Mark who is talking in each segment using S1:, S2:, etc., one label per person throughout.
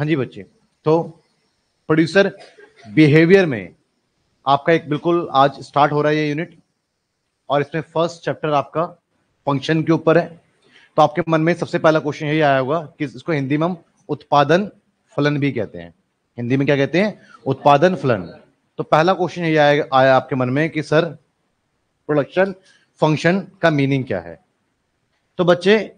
S1: हाँ जी बच्चे। तो प्रोड्यूसर बिहेवियर में आपका एक बिल्कुल आज स्टार्ट हो रहा है ये यूनिट और इसमें फ़र्स्ट चैप्टर आपका फ़ंक्शन के ऊपर है। तो आपके मन में सबसे पहला क्वेश्चन यही आया होगा कि इसको हिंदी में हम उत्पादन फलन भी कहते हैं। हिंदी में क्या कहते हैं? उत्पादन फलन। तो पहला क्वेश्चन यही आया, आया आपके मन में कि सर प्रोडक्शन फ़ंक्शन का मीनिंग क्या है? तो बच्चे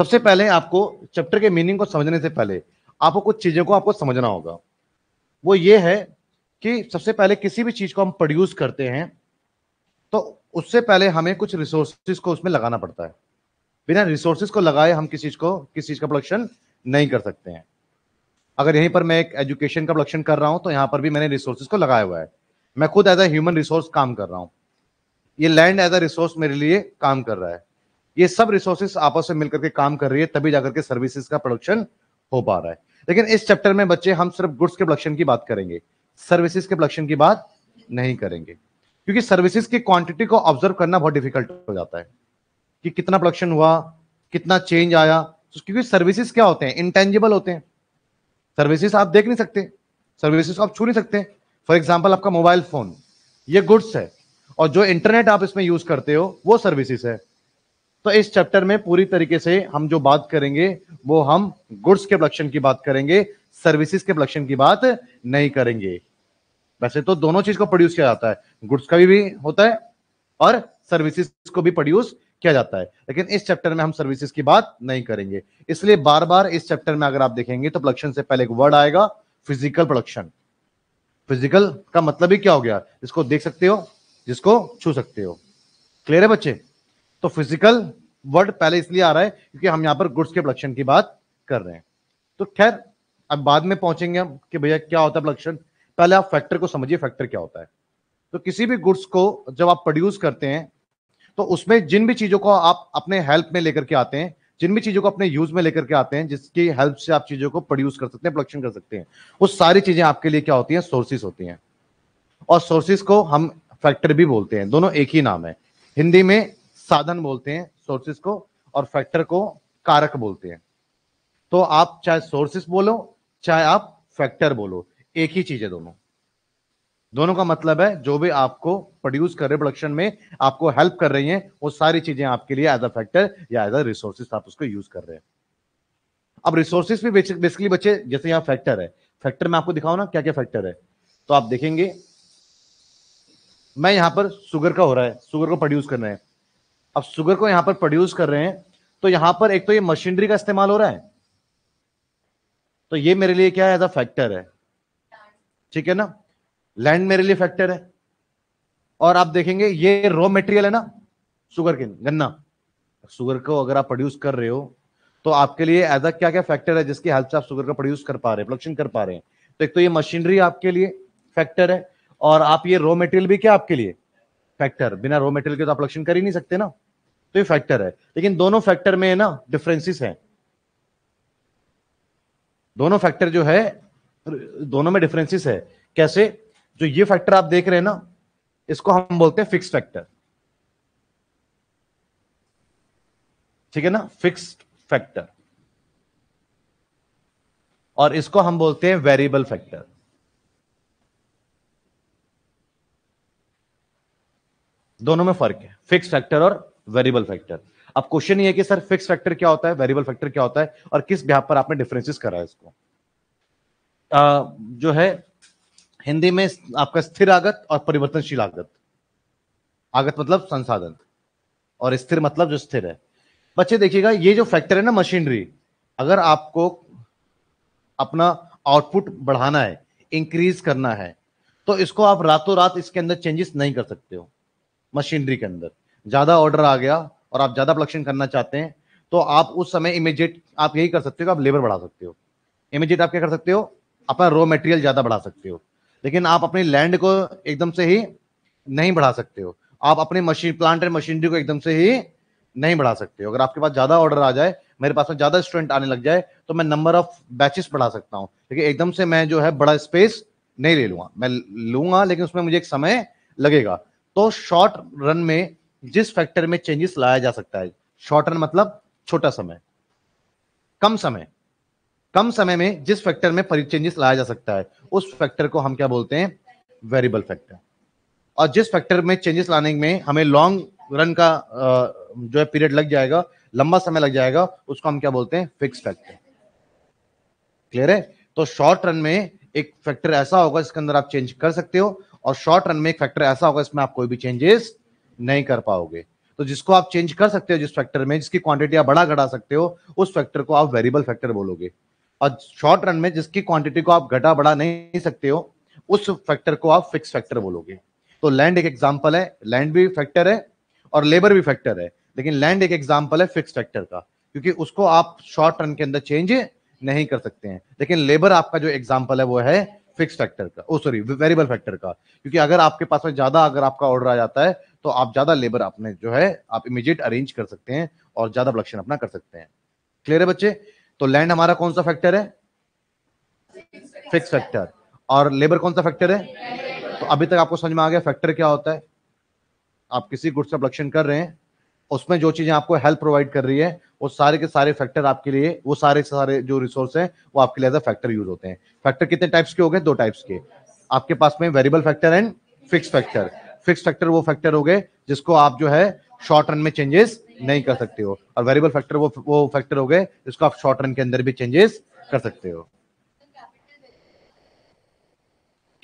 S1: सबसे पहले आपको चैप्टर के मीनिंग को समझने से पहले आपको कुछ चीज़ों को आपको समझना होगा। वो ये है कि सबसे पहले किसी भी चीज़ को हम प्रोड्यूस करते हैं तो उससे पहले हमें कुछ रिसोर्सेज को उसमें लगाना पड़ता है। बिना रिसोर्सेज को लगाए हम किसी चीज़ को, किसी चीज़ का प्रोडक्शन नहीं कर सकते हैं। अगर यहीं पर मैं एक एजुकेशन का प्रोडक्शन कर रहा हूँ तो यहाँ पर भी मैंने रिसोर्सेज को लगाया हुआ है। मैं खुद एज ए ह्यूमन रिसोर्स काम कर रहा हूँ। ये लैंड एज अ रिसोर्स मेरे लिए काम कर रहा है। ये सब रिसोर्सेस आपस में मिलकर के काम कर रही है, तभी जाकर के सर्विसेज़ का प्रोडक्शन हो पा रहा है। लेकिन इस चैप्टर में बच्चे, हम सिर्फ़ गुड्स के प्रोडक्शन की बात करेंगे। सर्विसेज़ के प्रोडक्शन की बात नहीं करेंगे। क्योंकि सर्विसेज़ की क्वांटिटी को ऑब्ज़र्व करना बहुत डिफ़िकल्ट हो जाता है। कि कितना प्रोडक्शन हुआ, कितना चेंज आया। क्योंकि सर्विसेज़ क्या होते हैं? इंटेंजिबल होते हैं। सर्विसेज़ आप देख नहीं सकते। सर्विसेज़ आप छू नहीं सकते। फॉर एग्ज़ाम्पल आपका मोबाइल फ़ोन ये गुड्स है। और जो इंटरनेट आप इसमें यूज़ करते हो, वो सर्विसेज़ है। तो इस चैप्टर में पूरी तरीके से हम जो बात करेंगे वो हम गुड्स के प्रोडक्शन की बात करेंगे सर्विसेज़ के प्रोडक्शन की बात नहीं करेंगे। वैसे तो दोनों चीज़ को प्रोड्यूस किया जाता है। गुड्स का भी, भी होता है और सर्विसेज़ को भी प्रोड्यूस किया जाता है। लेकिन इस चैप्टर में हम सर्विसेज़ की बात नहीं करेंगे। इसलिए बार बार इस चैप्टर में अगर आप देखेंगे तो प्रोडक्शन से पहले एक वर्ड आएगा फ़िज़िकल प्रोडक्शन फ़िज़िकल का मतलब ही क्या हो गया? जिसको देख सकते हो जिसको छू सकते हो। क्लियर है बच्चे? तो फ़िज़िकल वर्ड पहले इसलिए आ रहा है क्योंकि हम यहाँ पर गुड्स के प्रोडक्शन की बात कर रहे हैं। तो खैर, अब बाद में पहुँचेंगे हम कि भैया क्या होता है प्रोडक्शन पहले आप फैक्टर को समझिए फैक्टर क्या होता है। तो किसी भी गुड्स को जब आप प्रोड्यूस करते हैं तो उसमें जिन भी चीज़ों को आप अपने हेल्प में लेकर के आते हैं, जिन भी चीज़ों को अपने यूज़ में लेकर के आते हैं, जिसकी हेल्प से आप चीज़ों को प्रोड्यूस कर सकते हैं प्रोडक्शन कर सकते हैं, वो सारी चीज़ें आपके लिए क्या होती हैं? सोर्सेस होती हैं। और सोर्सेस को हम फैक्टर भी बोलते हैं। दोनों एक ही नाम है। हिंदी में साधन बोलते हैं सोर्सेस को, और फैक्टर को कारक बोलते हैं। तो आप चाहे सोर्सेस बोलो, चाहे आप फैक्टर बोलो, एक ही चीज़ है दोनों। दोनों का मतलब है, जो भी आपको प्रोड्यूस कर रहे प्रोडक्शन में, आपको हेल्प कर रही हैं, वो सारी चीज़ें आपके लिए एज अ फैक्टर या एज अ रिसोर्सेस आप उसको यूज़ कर रहे हैं। अब रिसोर्सेस भी बेसिकली बच्चे, जैसे यहाँ फैक्टर है। फैक्टर में आपको दिखाओ ना क्या क्या फैक्टर है। तो आप देखेंगे, मैं यहाँ पर शुगर का हो रहा है शुगर को प्रोड्यूस कर रहे हैं। अब शुगर को यहाँ पर प्रोड्यूस कर रहे हैं तो यहाँ पर एक तो ये मशीनरी का इस्तेमाल हो रहा है। तो ये मेरे लिए क्या है एज अ फैक्टर है। ठीक है ना? लैंड मेरे लिए फैक्टर है। और आप देखेंगे, ये रॉ मटेरियल है ना शुगर के, गन्ना। शुगर को अगर आप प्रोड्यूस कर रहे हो तो आपके लिए एज अ क्या क्या फैक्टर है, जिसकी हेल्प से आप शुगर का प्रोड्यूस कर पा रहे हैं प्रोडक्शन कर पा रहे हैं। तो एक तो ये मशीनरी आपके लिए फैक्टर है, और आप ये रॉ मटेरियल भी क्या आपके लिए? फैक्टर बिना रॉ मेटेरियल के तो आप प्रोडक्शन कर ही नहीं सकते ना। तो ये फैक्टर है। लेकिन दोनों फैक्टर में ना डिफरेंसेस है। दोनों फैक्टर जो है, दोनों में डिफरेंसेस है। कैसे? जो ये फैक्टर आप देख रहे हैं ना, इसको हम बोलते हैं फिक्स फैक्टर ठीक है ना? फिक्स्ड फैक्टर और इसको हम बोलते हैं वेरिएबल फैक्टर दोनों में फ़र्क है फिक्स फैक्टर और वेरिएबल फैक्टर अब क्वेश्चन ये है कि सर फिक्स फैक्टर क्या होता है? वेरिएबल फैक्टर क्या होता है? और किस ब्याह पर आपने डिफरेंसेस करा है इसको? आ, जो है हिंदी में आपका स्थिर आगत और परिवर्तनशील आगत। आगत मतलब संसाधन और स्थिर मतलब जो स्थिर है। बच्चे देखिएगा ये जो फैक्टर है ना मशीनरी अगर आपको अपना आउटपुट बढ़ाना है इंक्रीज करना है तो इसको आप रातों रात इसके अंदर चेंजेस नहीं कर सकते हो। मशीनरी के अंदर। ज़्यादा ऑर्डर आ गया और आप ज़्यादा प्रोडक्शन करना चाहते हैं तो आप उस समय इमीडिएट आप यही कर सकते हो आप लेबर बढ़ा सकते हो। इमीजिएट आप क्या कर सकते हो? अपना रॉ मटेरियल ज़्यादा बढ़ा सकते हो। लेकिन आप अपनी लैंड को एकदम से ही नहीं बढ़ा सकते हो। आप अपने मशीन प्लांट एंड मशीनरी को एकदम से ही नहीं बढ़ा सकते हो। अगर आपके पास ज़्यादा ऑर्डर आ जाए, मेरे पास में ज़्यादा स्टूडेंट आने लग जाए तो मैं नंबर ऑफ़ बैचेस बढ़ा सकता हूँ। लेकिन एकदम से मैं जो है बड़ा स्पेस नहीं ले लूँगा। मैं लूँगा, लेकिन उसमें मुझे एक समय लगेगा। तो शॉर्ट रन में जिस फैक्टर में चेंजेस लाया जा सकता है शॉर्ट रन मतलब छोटा समय, कम समय कम समय में जिस फैक्टर में चेंजेस लाया जा सकता है, उस फैक्टर को हम क्या बोलते हैं? वेरिएबल फैक्टर और जिस फैक्टर में चेंजेस लाने में हमें लॉन्ग रन का जो है पीरियड लग जाएगा, लंबा समय लग जाएगा, उसको हम क्या बोलते हैं? फिक्स फैक्टर क्लियर है? तो शॉर्ट रन में एक फैक्टर ऐसा होगा जिसके अंदर आप चेंज कर सकते हो और शॉर्ट रन में एक फैक्टर ऐसा होगा इसमें आप कोई भी चेंजेस नहीं कर पाओगे। तो जिसको आप चेंज कर सकते हो, जिस फैक्टर में, जिसकी क्वांटिटी आप बढ़ा घटा सकते हो, उस फैक्टर को आप वेरिएबल फैक्टर बोलोगे। और शॉर्ट रन में जिसकी क्वांटिटी को आप घटा बढ़ा नहीं सकते हो, उस फैक्टर को आप फिक्स फैक्टर बोलोगे। तो लैंड एक एग्ज़ाम्पल है लैंड भी फैक्टर है और लेबर भी फैक्टर है, लेकिन लैंड एक एग्ज़ाम्पल है फिक्स फैक्टर का, क्योंकि उसको आप शॉर्ट रन के अंदर चेंज नहीं कर सकते हैं। लेकिन लेबर आपका जो एग्ज़ाम्पल है वो है फिक्स फैक्टर का, ओ सॉरी वेरिएबल फैक्टर का। क्योंकि अगर आपके पास में ज़्यादा अगर आपका ऑर्डर आ जाता है तो आप ज़्यादा लेबर अपने जो है, आप इमीडिएट अरेंज कर सकते हैं और ज़्यादा प्रोडक्शन अपना कर सकते हैं। क्लियर है बच्चे? तो लैंड हमारा कौन सा फैक्टर है? फिक्स फैक्टर और लेबर कौन सा फैक्टर है? तो अभी तक आपको समझ में आ गया फैक्टर क्या होता है? आप किसी गुड्स का प्रोडक्शन कर रहे हैं उसमें जो चीज़ें आपको हेल्प प्रोवाइड कर रही है, वो सारे के सारे फैक्टर आपके लिए, वो सारे सारे जो रिसोर्स हैं, वो आपके लिए फैक्टर यूज़ होते हैं। फैक्टर कितने टाइप्स के हो गए? दो टाइप्स के। आपके पास में variable factor and fix factor fix factor वो फैक्टर हो गए, जिसको आप जो है शॉर्ट रन में चेंजेस नहीं कर सकते हो। और वेरिएबल फैक्टर वो वो फैक्टर हो गए, जिसको आप शॉर्ट रन के अंदर भी चेंजेस कर सकते हो।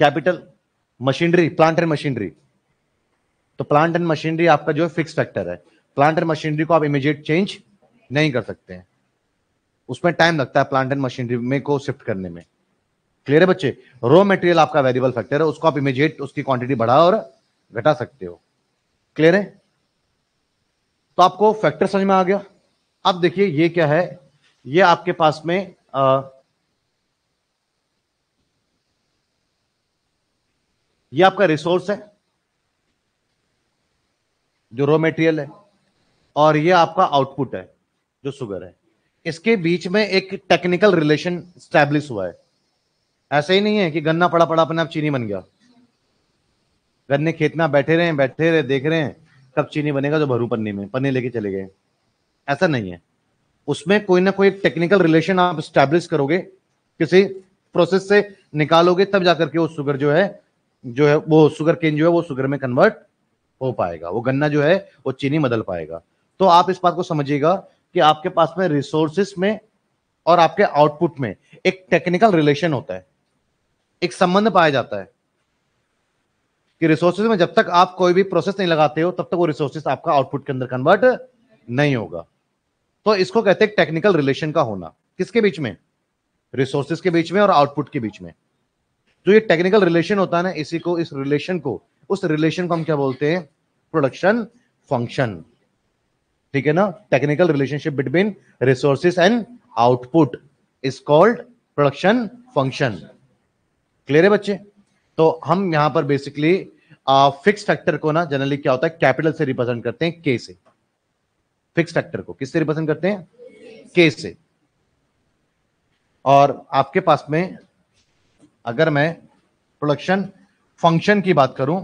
S1: Capital machinery plant and machinery तो प्लांट एंड मशीनरी आपका जो है फिक्स फैक्टर है। प्लांट एंड मशीनरी को आप इमीडिएट चेंज नहीं कर सकते हैं। उसमें टाइम लगता है प्लांट एंड मशीनरी में को शिफ्ट करने में। क्लियर है बच्चे? रॉ मटेरियल आपका वेरिएबल फैक्टर है उसको आप इमीडिएट उसकी क्वांटिटी बढ़ा और घटा सकते हो। क्लियर है? तो आपको फैक्टर समझ में आ गया? अब देखिए ये क्या है? ये आपके पास में आ, ये आपका रिसोर्स है जो रॉ मटेरियल है। और ये आपका आउटपुट है, जो सुगर है। इसके बीच में एक टेक्निकल रिलेशन स्टैब्लिश हुआ है। ऐसा ही नहीं है कि गन्ना पड़ा पड़ा अपने आप चीनी बन गया। गन्ने खेत में बैठे रहे बैठे रहे, देख रहे हैं, कब चीनी बनेगा जो भरू पन्नी में, पन्नी लेके चले गए। ऐसा नहीं है। उसमें कोई ना कोई टेक्निकल रिलेशन आप स्टैब्लिश करोगे, किसी प्रोसेस से निकालोगे, तब जाकर के वो शुगर जो है जो है, वो शुगर केन जो है, वो शुगर में कन्वर्ट हो पाएगा। वो गन्ना जो है, वो चीनी बदल पाएगा। तो आप इस बात को समझिएगा कि आपके पास में रिसोर्सेस में और आपके आउटपुट में एक टेक्निकल रिलेशन होता है। एक संबंध पाया जाता है कि रिसोर्सेज में जब तक आप कोई भी प्रोसेस नहीं लगाते हो, तब तक वो रिसोर्सेज आपका आउटपुट के अंदर कन्वर्ट नहीं होगा। तो इसको कहते हैं टेक्निकल रिलेशन का होना। किसके बीच में? रिसोर्सेज के बीच में और आउटपुट के बीच में। जो ये टेक्निकल रिलेशन होता है ना, इसी को, इस रिलेशन को, उस रिलेशन को हम क्या बोलते हैं? प्रोडक्शन फ़ंक्शन ठीक है ना? Technical relationship between resources and output is called production function clear है बच्चे? तो हम यहाँ पर बेसिकली फिक्स फैक्टर को ना जनरली क्या होता है? कैपिटल से रिप्रेजेंट करते हैं के से। फिक्स फैक्टर को किससे रिप्रेजेंट करते हैं? के से। और आपके पास में, अगर मैं प्रोडक्शन फ़ंक्शन की बात करूँ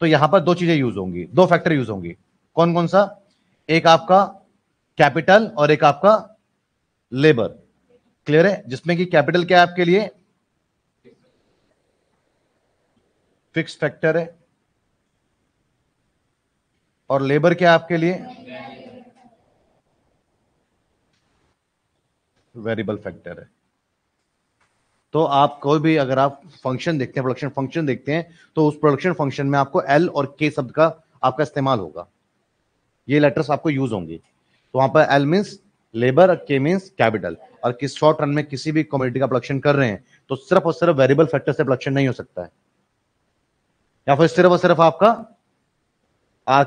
S1: तो यहाँ पर दो चीज़ें यूज़ होंगी। दो फैक्टर यूज़ होंगी। कौन कौन सा? एक आपका कैपिटल और एक आपका लेबर। क्लियर है? जिसमें कि कैपिटल क्या है आपके लिए? फिक्स फैक्टर है। और लेबर क्या आपके लिए? वेरिएबल फैक्टर है। तो आप कोई भी अगर आप फ़ंक्शन देखते हैं, प्रोडक्शन फ़ंक्शन देखते हैं तो उस प्रोडक्शन फ़ंक्शन में आपको एल और के शब्द का आपका इस्तेमाल होगा। ये लेटर्स आपको यूज़ होंगे। तो वहाँ पर L means labour K means capital और किस शॉर्ट रन में किसी भी कम्युनिटी का प्रोडक्शन कर रहे हैं तो सिर्फ़ और सिर्फ़ वेरिएबल फैक्टर से प्रोडक्शन नहीं हो सकता है। या फिर सिर्फ़ और सिर्फ़ आपका आ,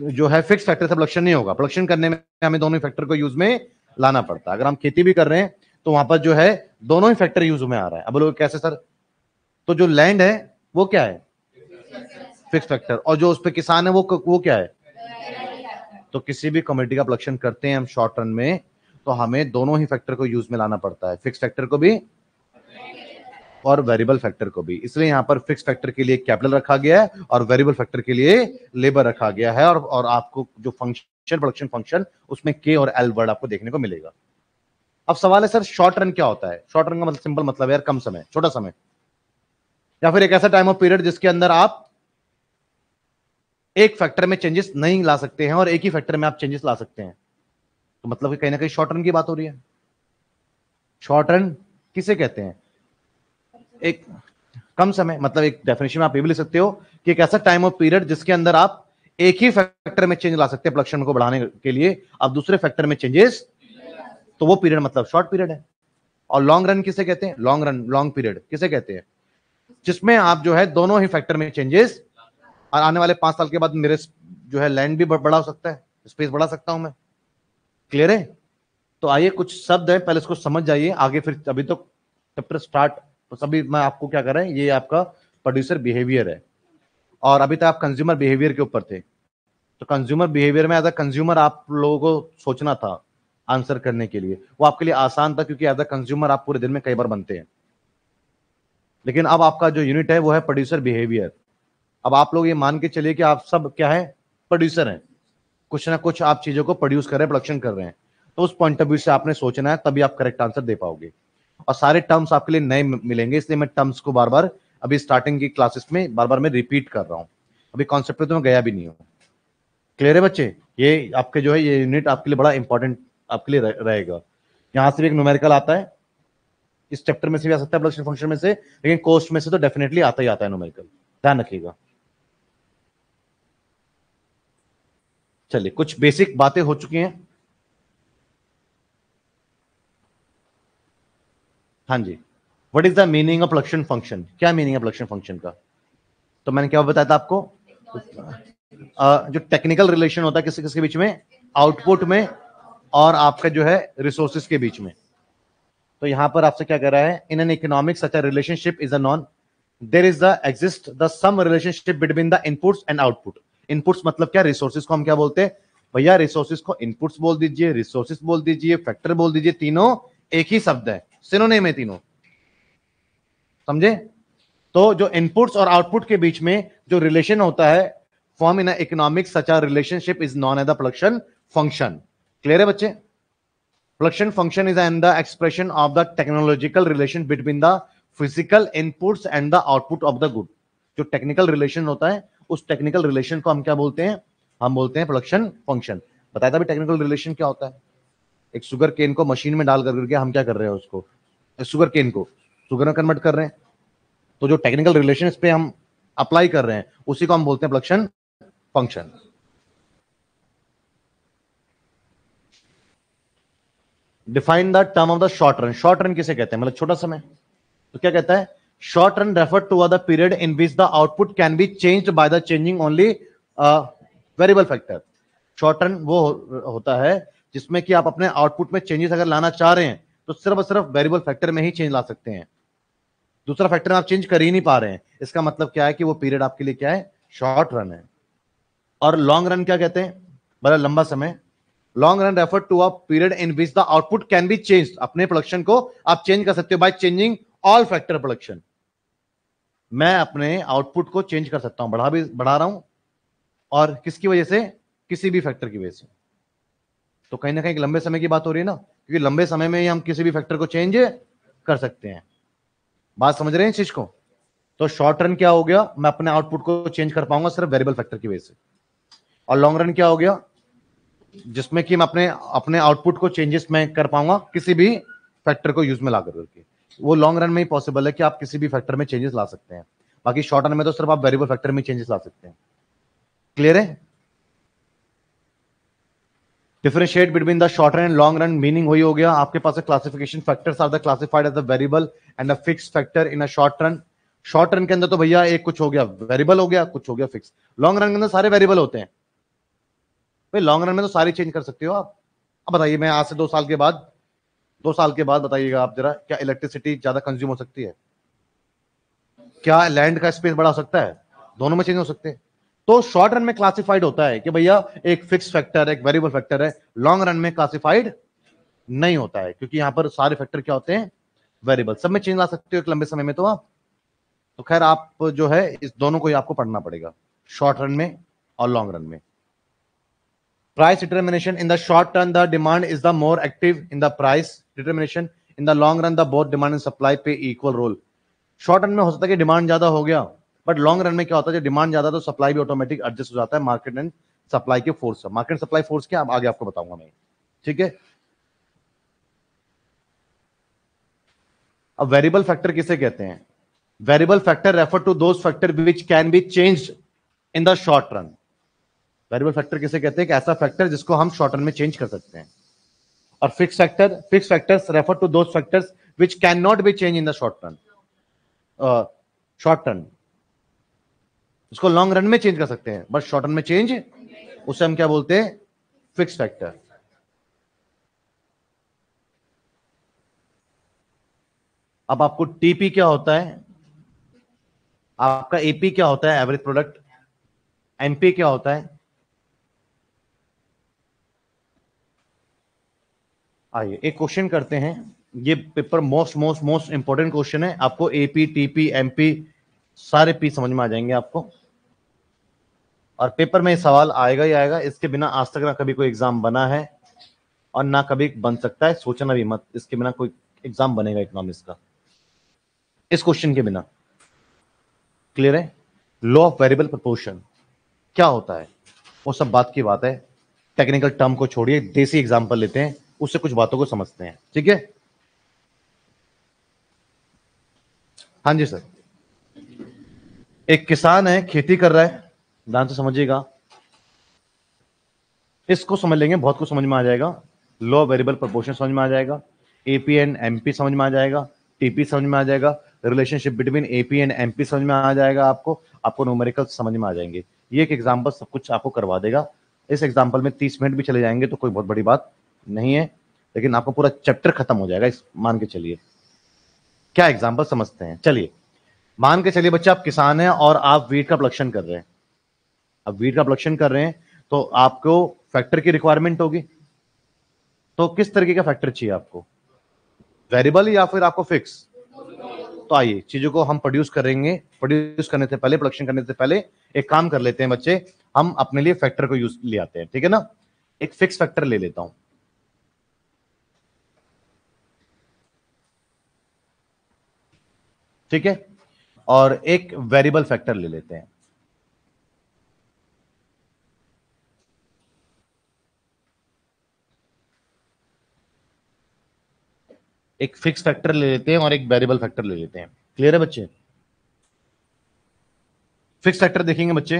S1: जो है फिक्स फैक्टर से प्रोडक्शन नहीं होगा। प्रोडक्शन करने में हमें दोनों फैक्टर को यूज़ में लाना पड़ता है। अगर हम खेती भी कर रहे हैं तो वहाँ पर जो है दोनों ही फैक्टर यूज़ में आ रहा है। अब लोग कैसे सर? तो जो लैंड है वो क्या है? फिक्स फैक्टर और जो उस पर किसान है वो वो क्या है? तो किसी भी कम्युनिटी का प्रोडक्शन करते हैं हम शॉर्ट रन में तो हमें दोनों ही फैक्टर को यूज़ में लाना पड़ता है। फिक्स फैक्टर को भी और वेरिएबल फैक्टर को भी। इसलिए यहाँ पर फिक्स फैक्टर के लिए कैपिटल रखा गया है और वेरिएबल फैक्टर के लिए लेबर रखा गया है और, और आपको जो फ़ंक्शन प्रोडक्शन फ़ंक्शन उसमें के और एल वर्ड आपको देखने को मिलेगा। अब सवाल है सर शॉर्ट रन क्या होता है? शॉर्ट रन का मतलब सिंपल मतलब यार कम समय छोटा समय। या फिर एक ऐसा टाइम ऑफ़ पीरियड जिसके अंदर आप एक फैक्टर में चेंजेस नहीं ला सकते हैं और एक ही फैक्टर में आप चेंजेस ला सकते हैं। तो मतलब कहीं ना कहीं शॉर्ट रन की बात हो रही है। शॉर्ट रन किसे कहते हैं? एक कम समय मतलब एक डेफिनेशन में आप ये भी लिख सकते हो कि एक ऐसा टाइम ऑफ़ पीरियड जिसके अंदर आप एक ही फैक्टर में चेंज ला सकते हैं प्रोडक्शन को बढ़ाने के लिए, आप दूसरे फैक्टर में चेंजेस तो वो पीरियड मतलब शॉर्ट पीरियड है। और लॉन्ग रन किसे कहते हैं? लॉन्ग रन लॉन्ग पीरियड किसे कहते हैं? जिसमें आप जो है दोनों ही फैक्टर में चेंजेस और आने वाले पाँच साल के बाद मेरे जो है लैंड भी बढ़ा सकता है स्पेस बढ़ा सकता हूँ मैं। क्लियर है? तो आइए, कुछ शब्द है, पहले इसको समझ जाइए, आगे फिर अभी तो चैप्टर स्टार्ट तो सभी, मैं आपको क्या कर रहा है, ये आपका प्रोड्यूसर बिहेवियर है। और अभी तक आप कंज्यूमर बिहेवियर के ऊपर थे। तो कंज्यूमर बिहेवियर में एज अ कंज्यूमर आप लोगों को सोचना था आंसर करने के लिए। वो आपके लिए आसान था, क्योंकि एज अ कंज्यूमर आप पूरे दिन में कई बार बनते हैं। लेकिन अब आपका जो यूनिट है, वो है प्रोड्यूसर बिहेवियर अब आप लोग ये मान के चलिए कि आप सब क्या है? प्रोड्यूसर हैं। कुछ ना कुछ आप चीज़ों को प्रोड्यूस कर रहे हैं प्रोडक्शन कर रहे हैं। तो उस पॉइंट ऑफ़ व्यू से आपने सोचना है, तभी आप करेक्ट आंसर दे पाओगे। और सारे टर्म्स आपके लिए नए मिलेंगे, इसलिए मैं टर्म्स को बार बार अभी स्टार्टिंग की क्लासेस में बार बार मैं रिपीट कर रहा हूँ। अभी कॉन्सेप्ट तो मैं गया भी नहीं हूँ। क्लियर है बच्चे? ये आपके जो है, ये यूनिट आपके लिए बड़ा इंपॉर्टेंट आपके लिए रहेगा। यहाँ से भी एक न्यूमेरिकल आता है। इस चैप्टर में से भी आ सकता है प्रोडक्शन फ़ंक्शन में से, लेकिन कोस्ट में से तो डेफिनेटली आता ही आता है न्यूमेरिकल ध्यान रखिएगा। चलिए कुछ बेसिक बातें हो चुकी हैं। हाँ जी। What is the meaning of लक्षण फ़ंक्शन क्या मीनिंग ऑफ़ लक्षण फ़ंक्शन का? तो मैंने क्या बताया था आपको? आ, जो टेक्निकल रिलेशन होता है किसी किसके बीच में? आउटपुट में और आपका जो है रिसोर्सेज के बीच में। तो यहाँ पर आपसे क्या कह रहा है? In an economic such relationship is a known there is the exist the some relationship between the inputs and output inputs मतलब क्या? रिसोर्सेज को हम क्या बोलते हैं? भैया रिसोर्सेज को इनपुट्स बोल दीजिए रिसोर्सेज बोल दीजिए फैक्टर बोल दीजिए, तीनों एक ही शब्द है। सिनोनेम है तीनों। समझे? तो जो इनपुट्स और आउटपुट के बीच में जो रिलेशन होता है form in economic such relationship is known as the production function clear है बच्चे? Production function is an the expression of the technological relation between the physical inputs and the output of the good जो technical relation होता है उस technical relation को हम क्या बोलते हैं? हम बोलते हैं प्रोडक्शन फ़ंक्शन बताया था भी टेक्निकल रिलेशन क्या होता है? एक शुगर केन को मशीन में डाल करके हम क्या कर रहे हैं उसको? शुगर केन को. शुगर में कन्वर्ट कर रहे हैं. तो जो टेक्निकल रिलेशन पे हम अप्लाई कर रहे हैं, उसी को हम बोलते हैं production function define the term of the short run short run किसे कहते हैं? मतलब छोटा समय. तो क्या कहता है? Short run refer to the period in which the output can be change by the changing only variable factor short run वो होता है, जिसमें कि आप अपने आउटपुट में चेंजेस अगर लाना चाह रहे हैं तो सिर्फ़ और सिर्फ़ वेरिएबल फैक्टर में ही चेंज ला सकते हैं। दूसरा फैक्टर आप चेंज कर ही नहीं पा रहे हैं। इसका मतलब क्या है कि वो पीरियड आपके लिए क्या है? शॉर्ट रन है। और लॉन्ग रन क्या कहते हैं? बड़ा लंबा समय। Long run refer to a period in which the output can be change अपने प्रोडक्शन को आप चेंज कर सकते हो by changing all factor production मैं अपने आउटपुट को चेंज कर सकता हूँ, बढ़ा भी, बढ़ा रहा हूँ, और किसकी वजह से? किसी भी फैक्टर की वजह से। तो कहीं ना कहीं लंबे समय की बात हो रही है ना, क्योंकि लंबे समय में ही हम किसी भी फैक्टर को चेंज कर सकते हैं। बात समझ रहे हैं चीज़ को? तो शॉर्ट रन क्या हो गया? मैं अपने आउटपुट को चेंज कर पाऊँगा सिर्फ़ वेरिएबल फैक्टर की वजह से। और लॉन्ग रन क्या हो गया? जिसमें कि मैं अपने अपने आउटपुट को चेंजेस में कर पाऊँगा किसी भी फैक्टर को यूज़ में ला करके। वो लॉन्ग रन में ही पॉसिबल है कि आप किसी भी फैक्टर में चेंजेस ला सकते हैं। बाकी शॉर्ट रन में तो सिर्फ़ आप वेरिएबल फैक्टर में चेंजेस ला सकते हैं। क्लियर है? Differentiate between the short run and long run meaning वही हो गया। आपके पास classification factors are the classified as a variable and a fix factor in a short run short run के अंदर तो भैया एक कुछ हो गया वेरिएबल हो गया, कुछ हो गया फिक्स लॉन्ग रन के अंदर सारे वेरिएबल होते हैं। भाई लॉन्ग रन में तो सारी चेंज कर सकते हो आप। अब बताइए, मैं आज से दो साल के बाद दो साल के बाद बताइएगा आप जरा, क्या इलेक्ट्रिसिटी ज़्यादा कंज्यूम हो सकती है? क्या लैंड का स्पेस हो सकता है? दोनों में चेंज हो सकते हैं। तो शॉर्ट रन में क्लासिफाइड होता है कि भैया एक फिक्स फैक्टर एक वेरिएबल फैक्टर है लॉन्ग रन में क्लासिफाइड नहीं होता है, क्योंकि यहाँ पर सारे फैक्टर क्या होते हैं? वेरिएबल सब में चेंज ला सकते हो एक लंबे समय में तो आप। तो खैर आप जो है, इस दोनों को ही आपको पढ़ना पड़ेगा शॉर्ट रन में और लॉन्ग रन में। Price determination in the short term the demand is the more active in the price determination in the long run the both demand and supply play equal role short run में हो सकता है कि demand ज़्यादा हो गया but long run में क्या होता है? जब डिमांड ज़्यादा तो सप्लाई भी ऑटोमेटिक एडजस्ट हो जाता है मार्केट एंड सप्लाई के फोर्स मार्केट सप्लाई फोर्स क्या? आगे आपको बताऊँगा मैं। ठीक है? अब वेरिएबल फैक्टर किसे कहते हैं? Variable factor refer to those factor which can be change in the short run variable factor किसे कहते हैं? कि ऐसा फैक्टर जिसको हम शॉर्ट रन में चेंज कर सकते हैं। और fix factor fix factors refer to those factors which can not be change in the short run short run इसको लॉन्ग रन में चेंज कर सकते हैं बट शॉर्ट रन में चेंज उसे हम क्या बोलते हैं? फिक्स फैक्टर अब आपको टीपी क्या होता है? आपका एपी क्या होता है? एवरेज प्रोडक्ट एमपी क्या होता है? आइए, एक क्वेश्चन करते हैं। ये paper most most most important question है। आपको एपी टीपी एमपी सारे पी समझ में आ जाएँगे आपको। और पेपर में सवाल आएगा ही आएगा, इसके बिना आज तक ना कभी कोई एग्ज़ाम बना है और ना कभी बन सकता है। सोचना भी मत, इसके बिना कोई एग्ज़ाम बनेगा इकोनॉमिक्स का। इस क्वेश्चन के बिना। क्लियर है? लॉ ऑफ़ वेरिएबल प्रपोर्शन क्या होता है? वो सब बात की बात है। टेक्निकल टर्म को छोड़िए, देसी एग्ज़ाम्पल लेते हैं। उससे कुछ बातों को समझते हैं। ठीक है? हाँ जी, सर। एक किसान है, खेती कर रहा है। ध्यान से समझिएगा। इसको समझ लेंगे, बहुत कुछ समझ में आ जाएगा। लॉ वेरिएबल प्रपोर्शन समझ में आ जाएगा। एपी एंड एमपी समझ में आ जाएगा। टीपी समझ में आ जाएगा। Relationship between AP and MP समझ में आ जाएगा आपको। आपको न्यूमेरिकल समझ में आ जाएँगे। ये एक एग्ज़ाम्पल सब कुछ आपको करवा देगा। इस एग्ज़ाम्पल में तीस मिनट भी चले जाएँगे तो कोई बहुत बड़ी बात नहीं है, लेकिन आपको पूरा चैप्टर खत्म हो जाएगा, इस मान के चलिए। क्या एग्ज़ाम्पल समझते हैं? चलिए। मान के चलिए, बच्चे, आप किसान हैं और आप वीट का प्रोडक्शन कर रहे हैं। अब वीट का प्रोडक्शन कर रहे हैं तो आपको फैक्टर की रिक्वायरमेंट होगी। तो किस तरीके का फैक्टर चाहिए आपको? वेरिएबल या फिर आपको फिक्स तो आइए, चीज़ों को हम प्रोड्यूस करेंगे। प्रोड्यूस करने से पहले प्रोडक्शन करने से पहले एक काम कर लेते हैं बच्चे। हम अपने लिए फैक्टर को यूज़ ले आते हैं, ठीक है ना? एक फिक्स फैक्टर ले लेता हूँ। ठीक है? और एक वेरिएबल फैक्टर ले लेते हैं। एक फिक्स फैक्टर ले लेते हैं और एक वेरिएबल फैक्टर ले लेते हैं। क्लियर है बच्चे? फिक्स फैक्टर देखेंगे बच्चे।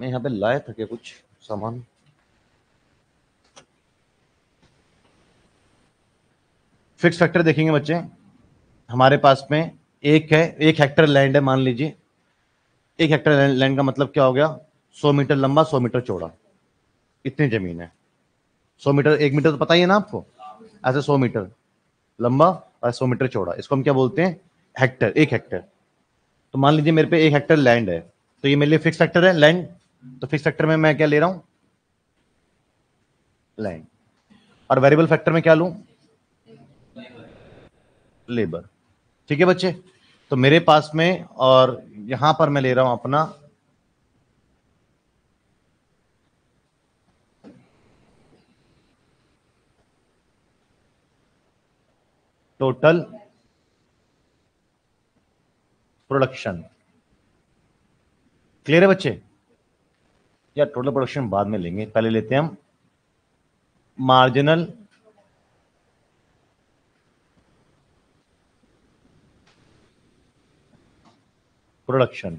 S1: मैं यहाँ पे लाया था क्या कुछ सामान? फिक्स फैक्टर देखेंगे बच्चे। हमारे पास में एक है, एक हेक्टर लैंड है, मान लीजिए। एक हेक्टर लैंड का मतलब क्या हो गया? सौ मीटर लंबा, सौ मीटर चौड़ा। इतनी ज़मीन है। सौ मीटर, एक मीटर तो पता ही है ना आपको? ऐसे सौ मीटर लंबा और सौ मीटर चौड़ा। इसको हम क्या बोलते हैं? हेक्टर एक हेक्टर तो मान लीजिए मेरे पे एक हेक्टर लैंड है। तो ये मेरे लिए फिक्स फैक्टर है लैंड तो फिक्स फैक्टर में मैं क्या ले रहा हूँ? लैंड और वेरिएबल फैक्टर में क्या लू? लेबर। ठीक है बच्चे? तो मेरे पास में और यहाँ पर मैं ले रहा हूँ अपना। टोटल प्रोडक्शन क्लियर है बच्चे? या टोटल प्रोडक्शन बाद में लेंगे। पहले लेते हैं हम। Marginal production.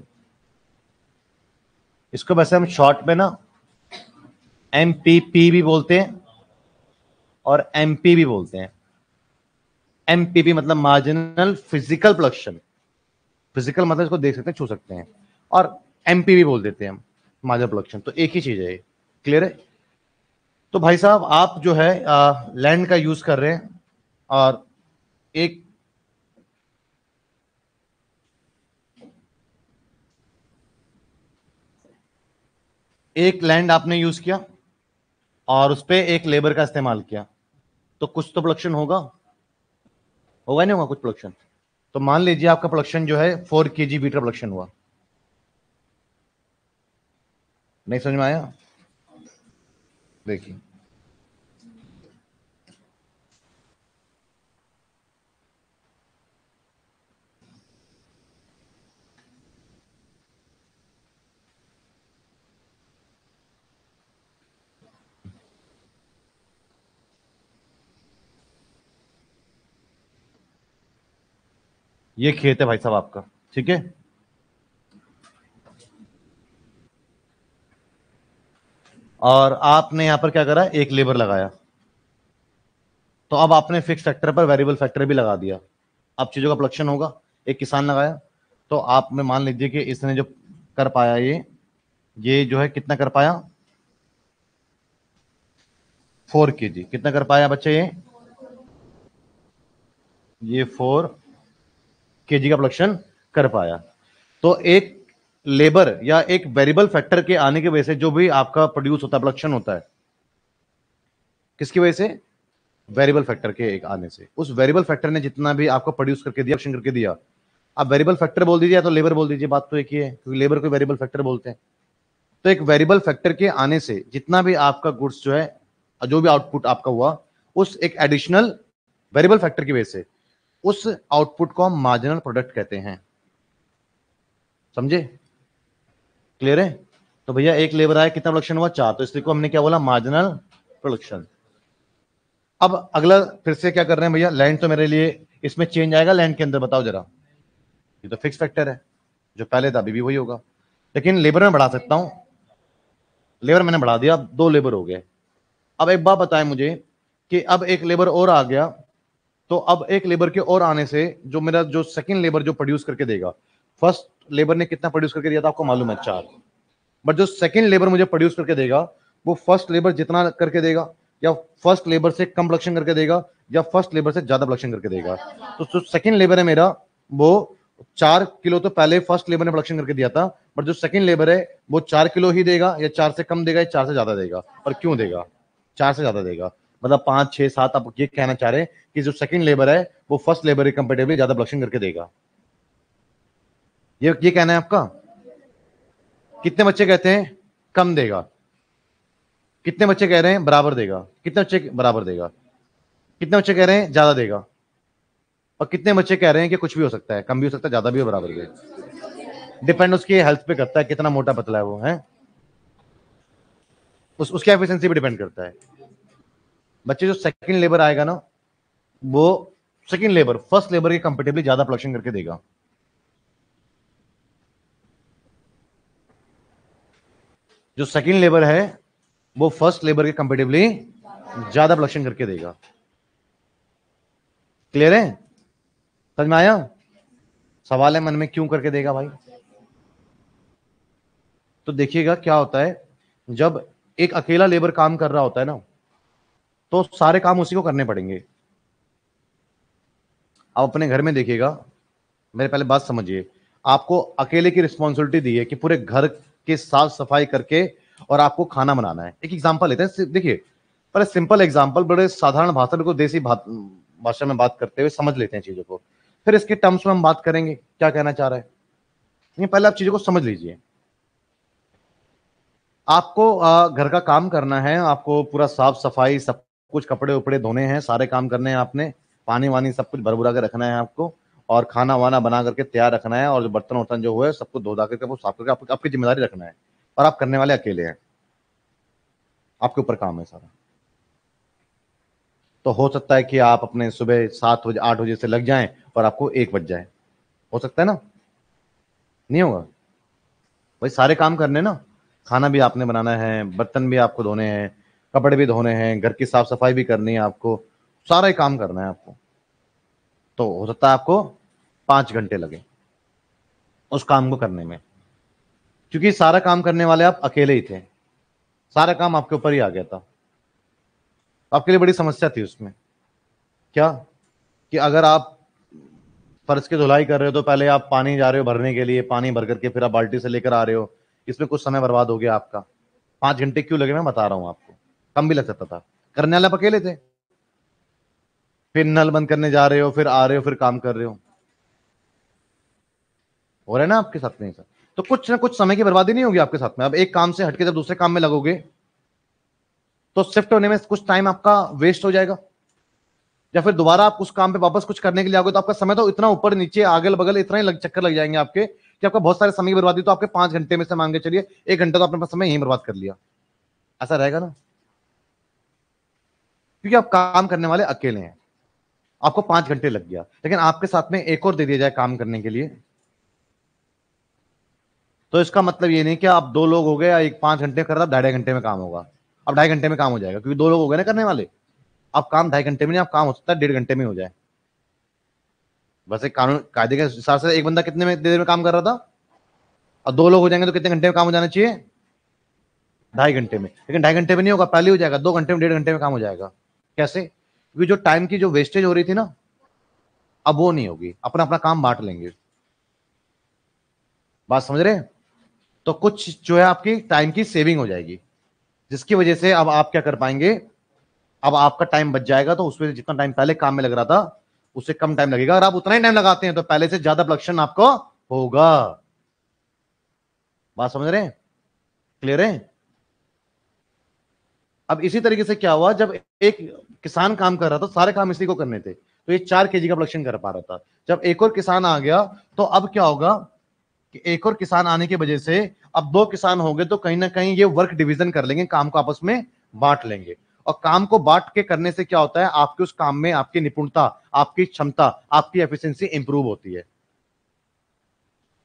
S1: इसको वैसे हम शॉर्ट में ना एम पी पी भी बोलते हैं और एम पी भी बोलते हैं। एमपीपी मतलब मार्जिनल फ़िज़िकल प्रोडक्शन फ़िज़िकल मतलब इसको देख सकते हैं, छू सकते हैं। और एम एमपीवी बोल देते हैं हम मार्जिनल प्रोडक्शन तो एक ही चीज़ है क्लियर है? तो भाई साहब, आप जो है लैंड का यूज़ कर रहे हैं और एक एक लैंड आपने यूज़ किया और उस पर एक लेबर का इस्तेमाल किया तो कुछ तो प्रोडक्शन होगा। होगा नहीं होगा कुछ प्रोडक्शन तो मान लीजिए आपका प्रोडक्शन जो है फोर के जी बीटर प्रोडक्शन हुआ। नहीं समझ में आया? देखिए। ये खेत है भाई साहब आपका, ठीक है? और आपने यहाँ पर क्या करा? एक लेबर लगाया। तो अब आपने फिक्स फैक्टर पर वेरिएबल फैक्टर भी लगा दिया। अब चीज़ों का प्रोडक्शन होगा। एक किसान लगाया। तो आपने मान लीजिए कि इसने जो कर पाया ये ये जो है कितना कर पाया? फोर के जी कितना कर पाया बच्चे ये? ये फोर के जी का प्रोडक्शन कर पाया। तो एक लेबर या एक वेरिएबल फैक्टर के आने की वजह से जो भी आपका प्रोड्यूस होता है प्रोडक्शन होता है, किसकी वजह से? वेरिएबल फैक्टर के एक आने से। उस वेरिएबल फैक्टर ने जितना भी आपको प्रोड्यूस करके दिया प्रोडक्शन करके दिया, आप वेरिएबल फैक्टर बोल दीजिए या तो लेबर बोल दीजिए, बात तो एक ही है, क्योंकि लेबर को वेरिएबल फैक्टर बोलते हैं। तो एक वेरिएबल फैक्टर के आने से जितना भी आपका गुड्स जो है, जो भी आउटपुट आपका हुआ, उस एक एडिशनल वेरिएबल फैक्टर की वजह से उस आउटपुट को हम मार्जिनल प्रोडक्ट कहते हैं। समझे? क्लियर है? तो भैया एक लेबर आया, कितना प्रोडक्शन हुआ? चार। तो इसलिए को हमने क्या बोला? मार्जिनल प्रोडक्शन अब अगला फिर से क्या कर रहे हैं भैया? लैंड तो मेरे लिए इसमें चेंज आएगा लैंड के अंदर बताओ जरा। ये तो फिक्स फैक्टर है, जो पहले था, अभी भी वही होगा। लेकिन लेबर में बढ़ा सकता हूँ। लेबर मैंने बढ़ा दिया दो लेबर हो गए। अब एक बात बताएँ मुझे कि अब एक लेबर और आ गया तो अब एक लेबर के और आने से जो मेरा जो सेकंड लेबर जो प्रोड्यूस करके देगा फ़र्स्ट लेबर ने कितना प्रोड्यूस करके दिया था आपको मालूम है, चार। बट जो सेकंड लेबर मुझे प्रोड्यूस करके देगा, वो फ़र्स्ट लेबर जितना करके देगा, या फ़र्स्ट लेबर से कम प्रोडक्शन करके देगा, या फ़र्स्ट लेबर से ज़्यादा प्रोडक्शन करके देगा। तो जो सेकंड लेबर है मेरा, वो चार किलो तो पहले फ़र्स्ट लेबर ने प्रोडक्शन करके दिया था बट जो सेकंड लेबर है, वो चार किलो ही देगा, या चार से कम देगा, या चार से ज़्यादा देगा, और क्यों देगा? चार से ज़्यादा देगा। मतलब पाँच, छह, सात आप ये कहना चाह रहे हैं कि जो सेकंड लेबर है, वो फ़र्स्ट लेबर के कंपेरेटिवली ज़्यादा प्रोडक्शन करके देगा। ये ये कहना है आपका? कितने बच्चे कहते हैं? कम देगा। कितने बच्चे कह रहे हैं? बराबर देगा। कितने बच्चे बराबर देगा? कितने बच्चे कह रहे हैं? ज़्यादा देगा। और कितने बच्चे कह रहे हैं कि कुछ भी हो सकता है? कम भी हो सकता है, ज़्यादा भी हो, बराबर भी डिपेंड उसकी हेल्थ पे करता है, कितना मोटा पतला है वो, है? उस, उसकी एफिशिएंसी पे डिपेंड करता है। बच्चे जो सेकंड लेबर आएगा ना, वो सेकंड लेबर फ़र्स्ट लेबर के कंपेटिवली ज़्यादा प्रोडक्शन करके देगा। जो सेकंड लेबर है, वो फ़र्स्ट लेबर के कंपेटिवली ज़्यादा प्रोडक्शन करके देगा। क्लियर है? समझ में आया? सवाल है मन में, क्यों करके देगा भाई? तो देखिएगा क्या होता है, जब एक अकेला लेबर काम कर रहा होता है ना तो सारे काम उसी को करने पड़ेंगे। आप अपने घर में देखिएगा, मेरे पहले बात समझिए। आपको अकेले की रिस्पॉन्सिबिलिटी दी है कि पूरे घर की साफ़ सफ़ाई करके और आपको खाना बनाना है। एक एग्ज़ाम्पल लेते हैं देखिए, पर सिंपल एग्ज़ाम्पल बड़े साधारण भाषा में देसी भाषा में बात करते हुए समझ लेते हैं चीज़ों को। फिर इसके टर्म्स में हम बात करेंगे, क्या कहना चाह रहा है? नहीं पहले आप चीज़ों को समझ लीजिए। आपको घर का काम करना है, आपको पूरा साफ़ सफ़ाई सब कुछ कपड़े उपड़े धोने हैं सारे काम करने हैं आपने पानी वानी सब कुछ भरभुरा के रखना है आपको और खाना वाना बना करके तैयार रखना है और जो बर्तन वर्तन जो हुए सबको धो धा करके वो साफ़ करके आपकी, आपकी ज़िम्मेदारी रखना है और आप करने वाले अकेले हैं। आपके ऊपर काम है सारा। तो हो सकता है कि आप अपने सुबह सात बजे आठ बजे से लग जाएँ और आपको एक बज जाए। हो सकता है ना? नहीं होगा? भाई सारे काम करने ना? खाना भी आपने बनाना है बर्तन भी आपको धोने हैं कपड़े भी धोने हैं, घर की साफ़ सफ़ाई भी करनी है आपको, सारा ही काम करना है आपको। तो हो सकता है आपको पाँच घंटे लगे उस काम को करने में। क्योंकि सारा काम करने वाले आप अकेले ही थे। सारा काम आपके ऊपर ही आ गया था। आपके लिए बड़ी समस्या थी उसमें। क्या? कि अगर आप फर्श की धुलाई कर रहे हो तो पहले आप पानी जा रहे हो भरने के लिए, पानी भर करके फिर आप बाल्टी से लेकर आ रहे हो। इसमें कुछ समय बर्बाद हो गया आपका। पाँच घंटे क्यों लगे मैं बता रहा हूँ आपको। कम भी लग सकता था। करने वाले आप अकेले थे? फिर नल बंद करने जा रहे हो फिर आ रहे हो फिर काम कर रहे हो। हो रहा है ना आपके साथ में सर तो कुछ ना कुछ समय की बर्बादी नहीं होगी आपके साथ में। अब एक काम से हटके जब दूसरे काम में लगोगे तो शिफ्ट होने में कुछ टाइम आपका वेस्ट हो जाएगा। या फिर दोबारा आप उस काम पे वापस कुछ करने के लिए आओगे तो आपका समय तो इतना ऊपर नीचे अगल बगल इतना ही लग, चक्कर लग जाएँगे आपके कि आपका बहुत सारे समय की बर्बादी तो आपके पाँच घंटे में से मांगे चलिए एक घंटा तो आपने समय यही बर्बाद कर लिया। ऐसा रहेगा ना? क्योंकि आप काम करने वाले अकेले हैं। आपको पाँच घंटे लग गया। लेकिन आपके साथ में एक और दे दिया जाए काम करने के लिए। तो इसका मतलब ये नहीं कि आप दो लोग हो गए या एक पाँच घंटे कर रहा ढाई घंटे में काम होगा। अब ढाई घंटे में काम हो जाएगा, क्योंकि दो लोग हो गए ना करने वाले। अब काम ढाई घंटे में नहीं आप काम हो सकता है, डेढ़ घंटे में हो जाए। बस एक कानून, कायदे के हिसाब से एक बंदा कितने में, देर में काम कर रहा था? और दो लोग हो जाएँगे तो कितने घंटे में काम हो जाना चाहिए? ढाई घंटे में। लेकिन ढाई घंटे में नहीं होगा, पहले हो जाएगा, दो घंटे में, डेढ़ घंटे में काम हो जाएगा। कैसे? क्योंकि जो टाइम की जो वेस्टेज हो रही थी ना, अब वो नहीं होगी। अपना अपना काम बांट लेंगे। बात समझ रहे तो कुछ जो है आपकी टाइम की सेविंग हो जाएगी। जिसकी वजह से अब आप क्या कर पाएँगे? अब आपका टाइम बच जाएगा तो उसमें जितना टाइम पहले काम में लग रहा था उससे कम टाइम लगेगा। अगर आप उतना ही टाइम लगाते हैं तो पहले से ज़्यादा प्रोडक्शन आपको होगा। बात समझ रहे हैं? क्लियर है? अब इसी तरीके से क्या हुआ? जब एक किसान काम कर रहा था, सारे काम इसी को करने थे। तो ये चार केजी का प्रोडक्शन कर पा रहा था। जब एक और किसान आ गया तो अब क्या होगा कि एक और किसान आने की वजह से अब दो किसान हो गए तो कहीं ना कहीं ये वर्क डिवीज़न कर लेंगे, काम को आपस में बांट लेंगे। और काम को बांट के करने से क्या होता है, आपके उस काम में आपकी निपुणता, आपकी क्षमता, आपकी एफिशिएंसी इंप्रूव होती है।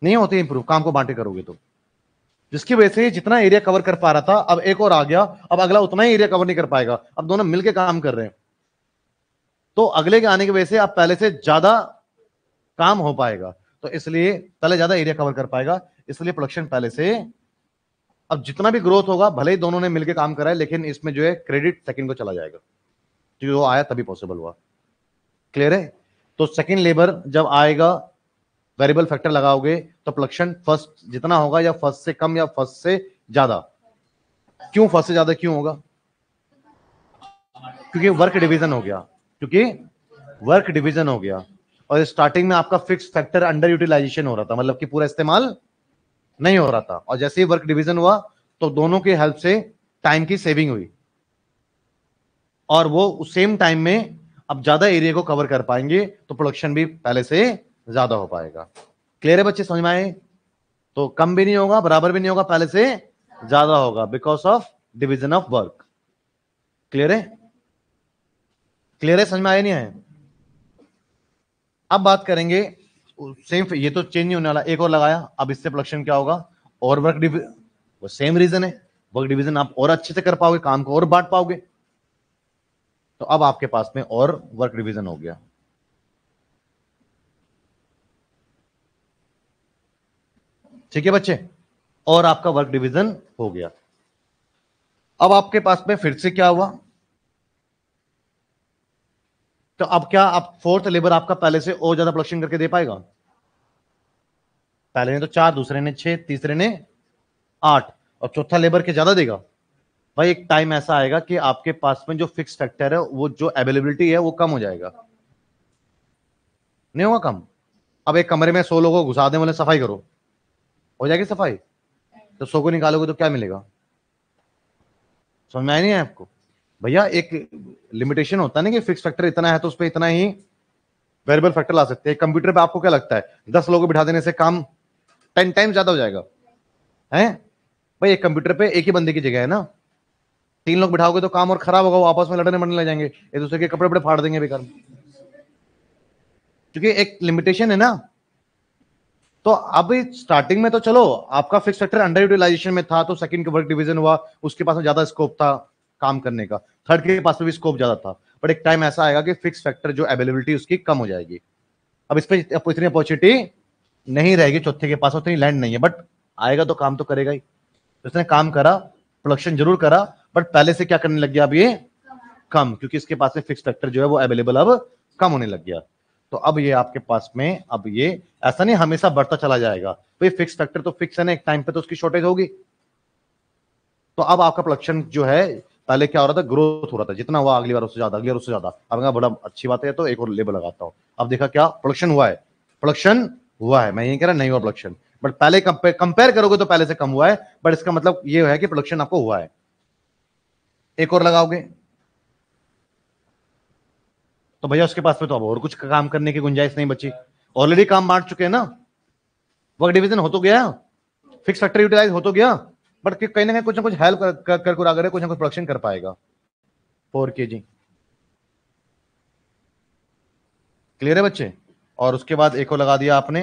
S1: नहीं होती इंप्रूव काम को बांटे करोगे तो। जिसकी वजह से जितना एरिया कवर कर पा रहा था, अब एक और आ गया, अब अगला उतना ही एरिया कवर नहीं कर पाएगा। अब दोनों मिलकर काम कर रहे हैं। तो अगले के आने की वजह से आप पहले से ज़्यादा काम हो पाएगा। तो इसलिए पहले ज़्यादा एरिया कवर कर पाएगा। इसलिए प्रोडक्शन पहले से, अब जितना भी ग्रोथ होगा, भले ही दोनों ने मिलकर काम करा है, लेकिन इसमें जो है क्रेडिट सेकंड को चला जाएगा। जो आया तभी पॉसिबल हुआ। क्लियर है? तो सेकंड लेबर जब आएगा वेरिएबल फैक्टर लगाओगे तो प्रोडक्शन फ़र्स्ट जितना होगा या फ़र्स्ट से कम या फ़र्स्ट से ज़्यादा। क्यों फ़र्स्ट से ज़्यादा क्यों होगा? क्योंकि वर्क डिवीज़न हो गया। क्योंकि वर्क डिवीज़न हो गया। और स्टार्टिंग में आपका फिक्स फैक्टर अंडर यूटिलाइजेशन हो रहा था मतलब कि पूरा इस्तेमाल नहीं हो रहा था। और जैसे ही वर्क डिवीज़न हुआ तो दोनों के हेल्प से टाइम की सेविंग हुई। और वो उस सेम टाइम में अब ज़्यादा एरिया को कवर कर पाएँगे तो प्रोडक्शन भी पहले से ज़्यादा हो पाएगा। क्लियर है बच्चे? समझ में आए? तो कम भी नहीं होगा, बराबर भी नहीं होगा, पहले से ज़्यादा होगा because of division of work clear है? क्लियर है? समझ में आए नहीं आए अब बात करेंगे सेम ये तो चेंज नहीं होने वाला, एक और लगाया, अब इससे प्रोडक्शन क्या होगा? और वर्क वो सेम रीजन है। वर्क डिवीज़न आप और अच्छे से कर पाओगे, काम को और बांट पाओगे। तो अब आपके पास में और वर्क डिवीज़न हो गया। ठीक है बच्चे? और आपका वर्क डिवीज़न हो गया। अब आपके पास में फिर से क्या हुआ? तो अब क्या आप फोर्थ लेबर आपका पहले से और ज़्यादा प्रोडक्शन करके दे पाएगा? पहले ने तो चार, दूसरे ने छह, तीसरे ने आठ, और चौथा लेबर के ज़्यादा देगा। भाई, एक टाइम ऐसा आएगा कि आपके पास में जो फिक्स फैक्टर है, वो जो अवेलेबिलिटी है, वो कम हो जाएगा। नहीं होगा कम? अब एक कमरे में सौ लोगों को घुसा दें, बोले, सफ़ाई करो। हो जाएगी सफ़ाई? तो सौ को निकालोगे तो क्या मिलेगा? समझ में आया नहीं है आपको? भैया, एक लिमिटेशन होता है ना कि फिक्स फैक्टर इतना है तो उस पर इतना ही वेरिएबल फैक्टर ला सकते हैं। कंप्यूटर पे आपको क्या लगता है? दस लोगों को बिठा देने से काम टेन टाइम ज़्यादा हो जाएगा। है? भाई, एक कंप्यूटर पे एक ही बंदे की जगह है ना। तीन लोग बिठाओगे तो काम और खराब होगा, वो आपस में लड़ने मरने लग जाएँगे। एक दूसरे के कपड़े वपड़े फाड़ देंगे बेकार। क्योंकि एक लिमिटेशन है ना। तो अब स्टार्टिंग में तो चलो, आपका फिक्स फैक्टर अंडर यूटिलाइजेशन में था तो सेकंड वर्क डिवीज़न हुआ, उसके पास में ज़्यादा स्कोप था काम करने का। थर्ड के पास में भी स्कोप ज़्यादा था बट एक टाइम ऐसा आएगा कि फिक्स फैक्टर जो अवेलेबिलिटी उसकी कम हो जाएगी। अब इस पर इतनी अपॉर्चुनिटी नहीं रहेगी, चौथे के पास उतनी लैंड नहीं है बट आएगा तो काम तो करेगा ही। उसने काम करा प्रोडक्शन ज़रूर करा बट पहले से क्या करने लग गया अब ये? कम, क्योंकि इसके पास में फिक्स फैक्टर जो है वो अवेलेबल अब कम होने लग गया। तो अब ये आपके पास में, अब ये, ऐसा नहीं, हमेशा बढ़ता चला जाएगा। भाई फिक्स फैक्टर तो फिक्स है ना, एक टाइम पे तो उसकी शॉर्टेज होगी। तो अब आपका प्रोडक्शन जो है, पहले क्या हो रहा था ग्रोथ हो रहा था। जितना हुआ अगली बार, उससे ज़्यादा, अगली बार, उससे ज़्यादा। अब बड़ा अच्छी बात है तो एक और लेबर लगाता हूँ। अब देखा क्या प्रोडक्शन हुआ है। प्रोडक्शन हुआ है। मैं ये कह रहा, नहीं हुआ प्रोडक्शन बट पहले कंपेयर करोगे तो पहले से कम हुआ है। बट इसका मतलब ये है कि प्रोडक्शन आपको हुआ है। एक और लगाओगे। तो भैया उसके पास में तो अब और कुछ काम करने की गुंजाइश नहीं बची। ऑलरेडी काम बांट चुके हैं ना। वर्क डिवीज़न हो तो गया। फिक्स फैक्टर यूटिलाइज हो तो गया। बट कहीं ना कहीं कुछ ना कुछ हेल्प कर, कर, कर, कुछ ना कुछ प्रोडक्शन कर पाएगा। फोर के जी क्लियर है बच्चे? और उसके बाद एक लगा दिया आपने।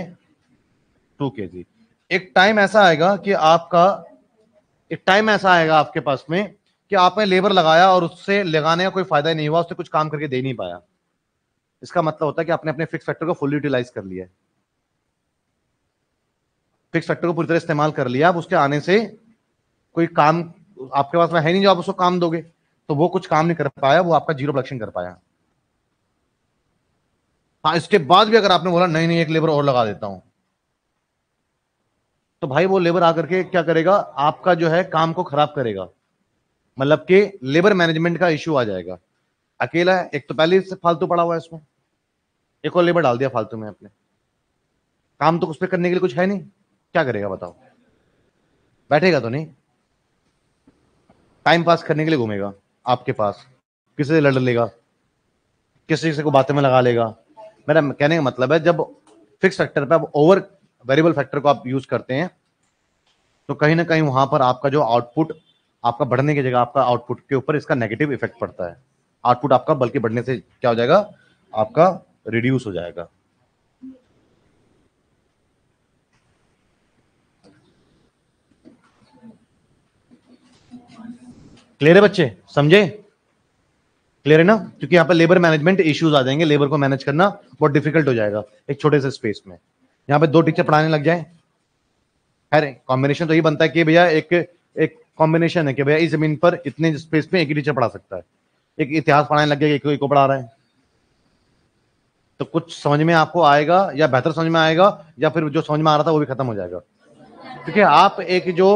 S1: टू के जी एक टाइम ऐसा आएगा कि आपका एक टाइम ऐसा आएगा आपके पास में कि आपने लेबर लगाया और उससे लगाने का कोई फ़ायदा नहीं हुआ उससे कुछ काम करके दे नहीं पाया। इसका मतलब होता है कि आपने अपने फिक्स फैक्टर को फुल यूटिलाइज कर लिया फिक्स फैक्टर को पूरी तरह इस्तेमाल कर लिया अब उसके आने से कोई काम, आपके पास में है नहीं जो आप उसको काम दोगे तो वो कुछ काम नहीं कर पाया, वो आपका ज़ीरो प्रोडक्शन कर पाया। हाँ इसके बाद भी अगर आपने बोला, नहीं नहीं, एक लेबर और लगा देता हूँ। तो भाई वो लेबर आकर के क्या करेगा? आपका जो है काम को खराब करेगा। मतलब कि लेबर मैनेजमेंट का इश्यू आ जाएगा। अकेला है, एक तो पहले से फालतू पड़ा हुआ है इसमें। एक और लेबर डाल दिया फालतू में अपने। काम तो उस पर करने के लिए कुछ है नहीं। क्या करेगा बताओ। बैठेगा तो नहीं। टाइम पास करने के लिए घूमेगा, आपके पास। किसी से लड़ लेगा। किसी से को बातें में लगा लेगा। मेरा कहने का मतलब है, जब फिक्स फैक्टर पे आप ओवर वेरिएबल फैक्टर को आप यूज़ करते हैं तो कहीं ना कहीं वहाँ पर आपका जो आउटपुट आपका बढ़ने की जगह, आपका आउटपुट के ऊपर इसका नेगेटिव इफ़ेक्ट पड़ता है। आउटपुट आपका, बल्कि बढ़ने से क्या हो जाएगा? आपका रिड्यूस हो जाएगा। क्लियर है बच्चे? समझे? क्लियर है ना? क्योंकि यहाँ पर लेबर मैनेजमेंट इश्यूज़ आ जाएँगे। लेबर को मैनेज करना बहुत डिफ़िकल्ट हो जाएगा एक छोटे से स्पेस में। यहाँ पे दो टीचर पढ़ाने लग जाए। खैर कॉम्बिनेशन तो ये बनता है कि भैया एक एक कॉम्बिनेशन है कि भैया इस ज़मीन पर इतने स्पेस में एक ही टीचर पढ़ा सकता है। एक इतिहास पढ़ाने लग गया एक को पढ़ा रहा है। तो कुछ समझ में आपको आएगा या बेहतर समझ में आएगा या फिर जो समझ में आ रहा था वो भी खत्म हो जाएगा। क्योंकि आप एक जो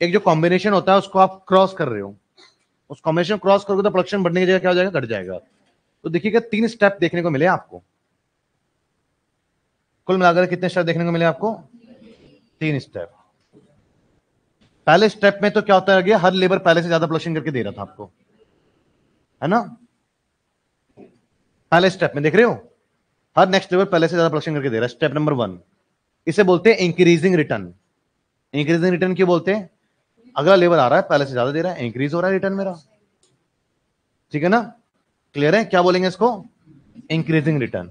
S1: एक जो कॉम्बिनेशन होता है उसको आप क्रॉस कर रहे हो। उस कॉम्बिनेशन क्रॉस करोगे तो प्रोडक्शन बढ़ने की जगह क्या हो जाएगा? घट जाएगा। तो देखिएगा तीन स्टेप देखने को मिले आपको। कुल मिलाकर कितने स्टेप देखने को मिले आपको? तीन स्टेप पहले स्टेप में तो क्या होता है हर लेबर पहले से ज़्यादा प्रोडक्शन करके दे रहा था आपको। है ना? पहले स्टेप में देख रहे हो? हर नेक्स्ट लेवल पहले से ज़्यादा प्रोडक्शन करके दे रहा है। स्टेप नंबर वन इसे बोलते हैं इंक्रीजिंग रिटर्न इंक्रीजिंग रिटर्न क्यों बोलते हैं? अगला लेवल आ रहा है, पहले से ज़्यादा दे रहा है इंक्रीज हो रहा है रिटर्न मेरा। ठीक है ना? क्लियर है? क्या बोलेंगे इसको? इंक्रीजिंग रिटर्न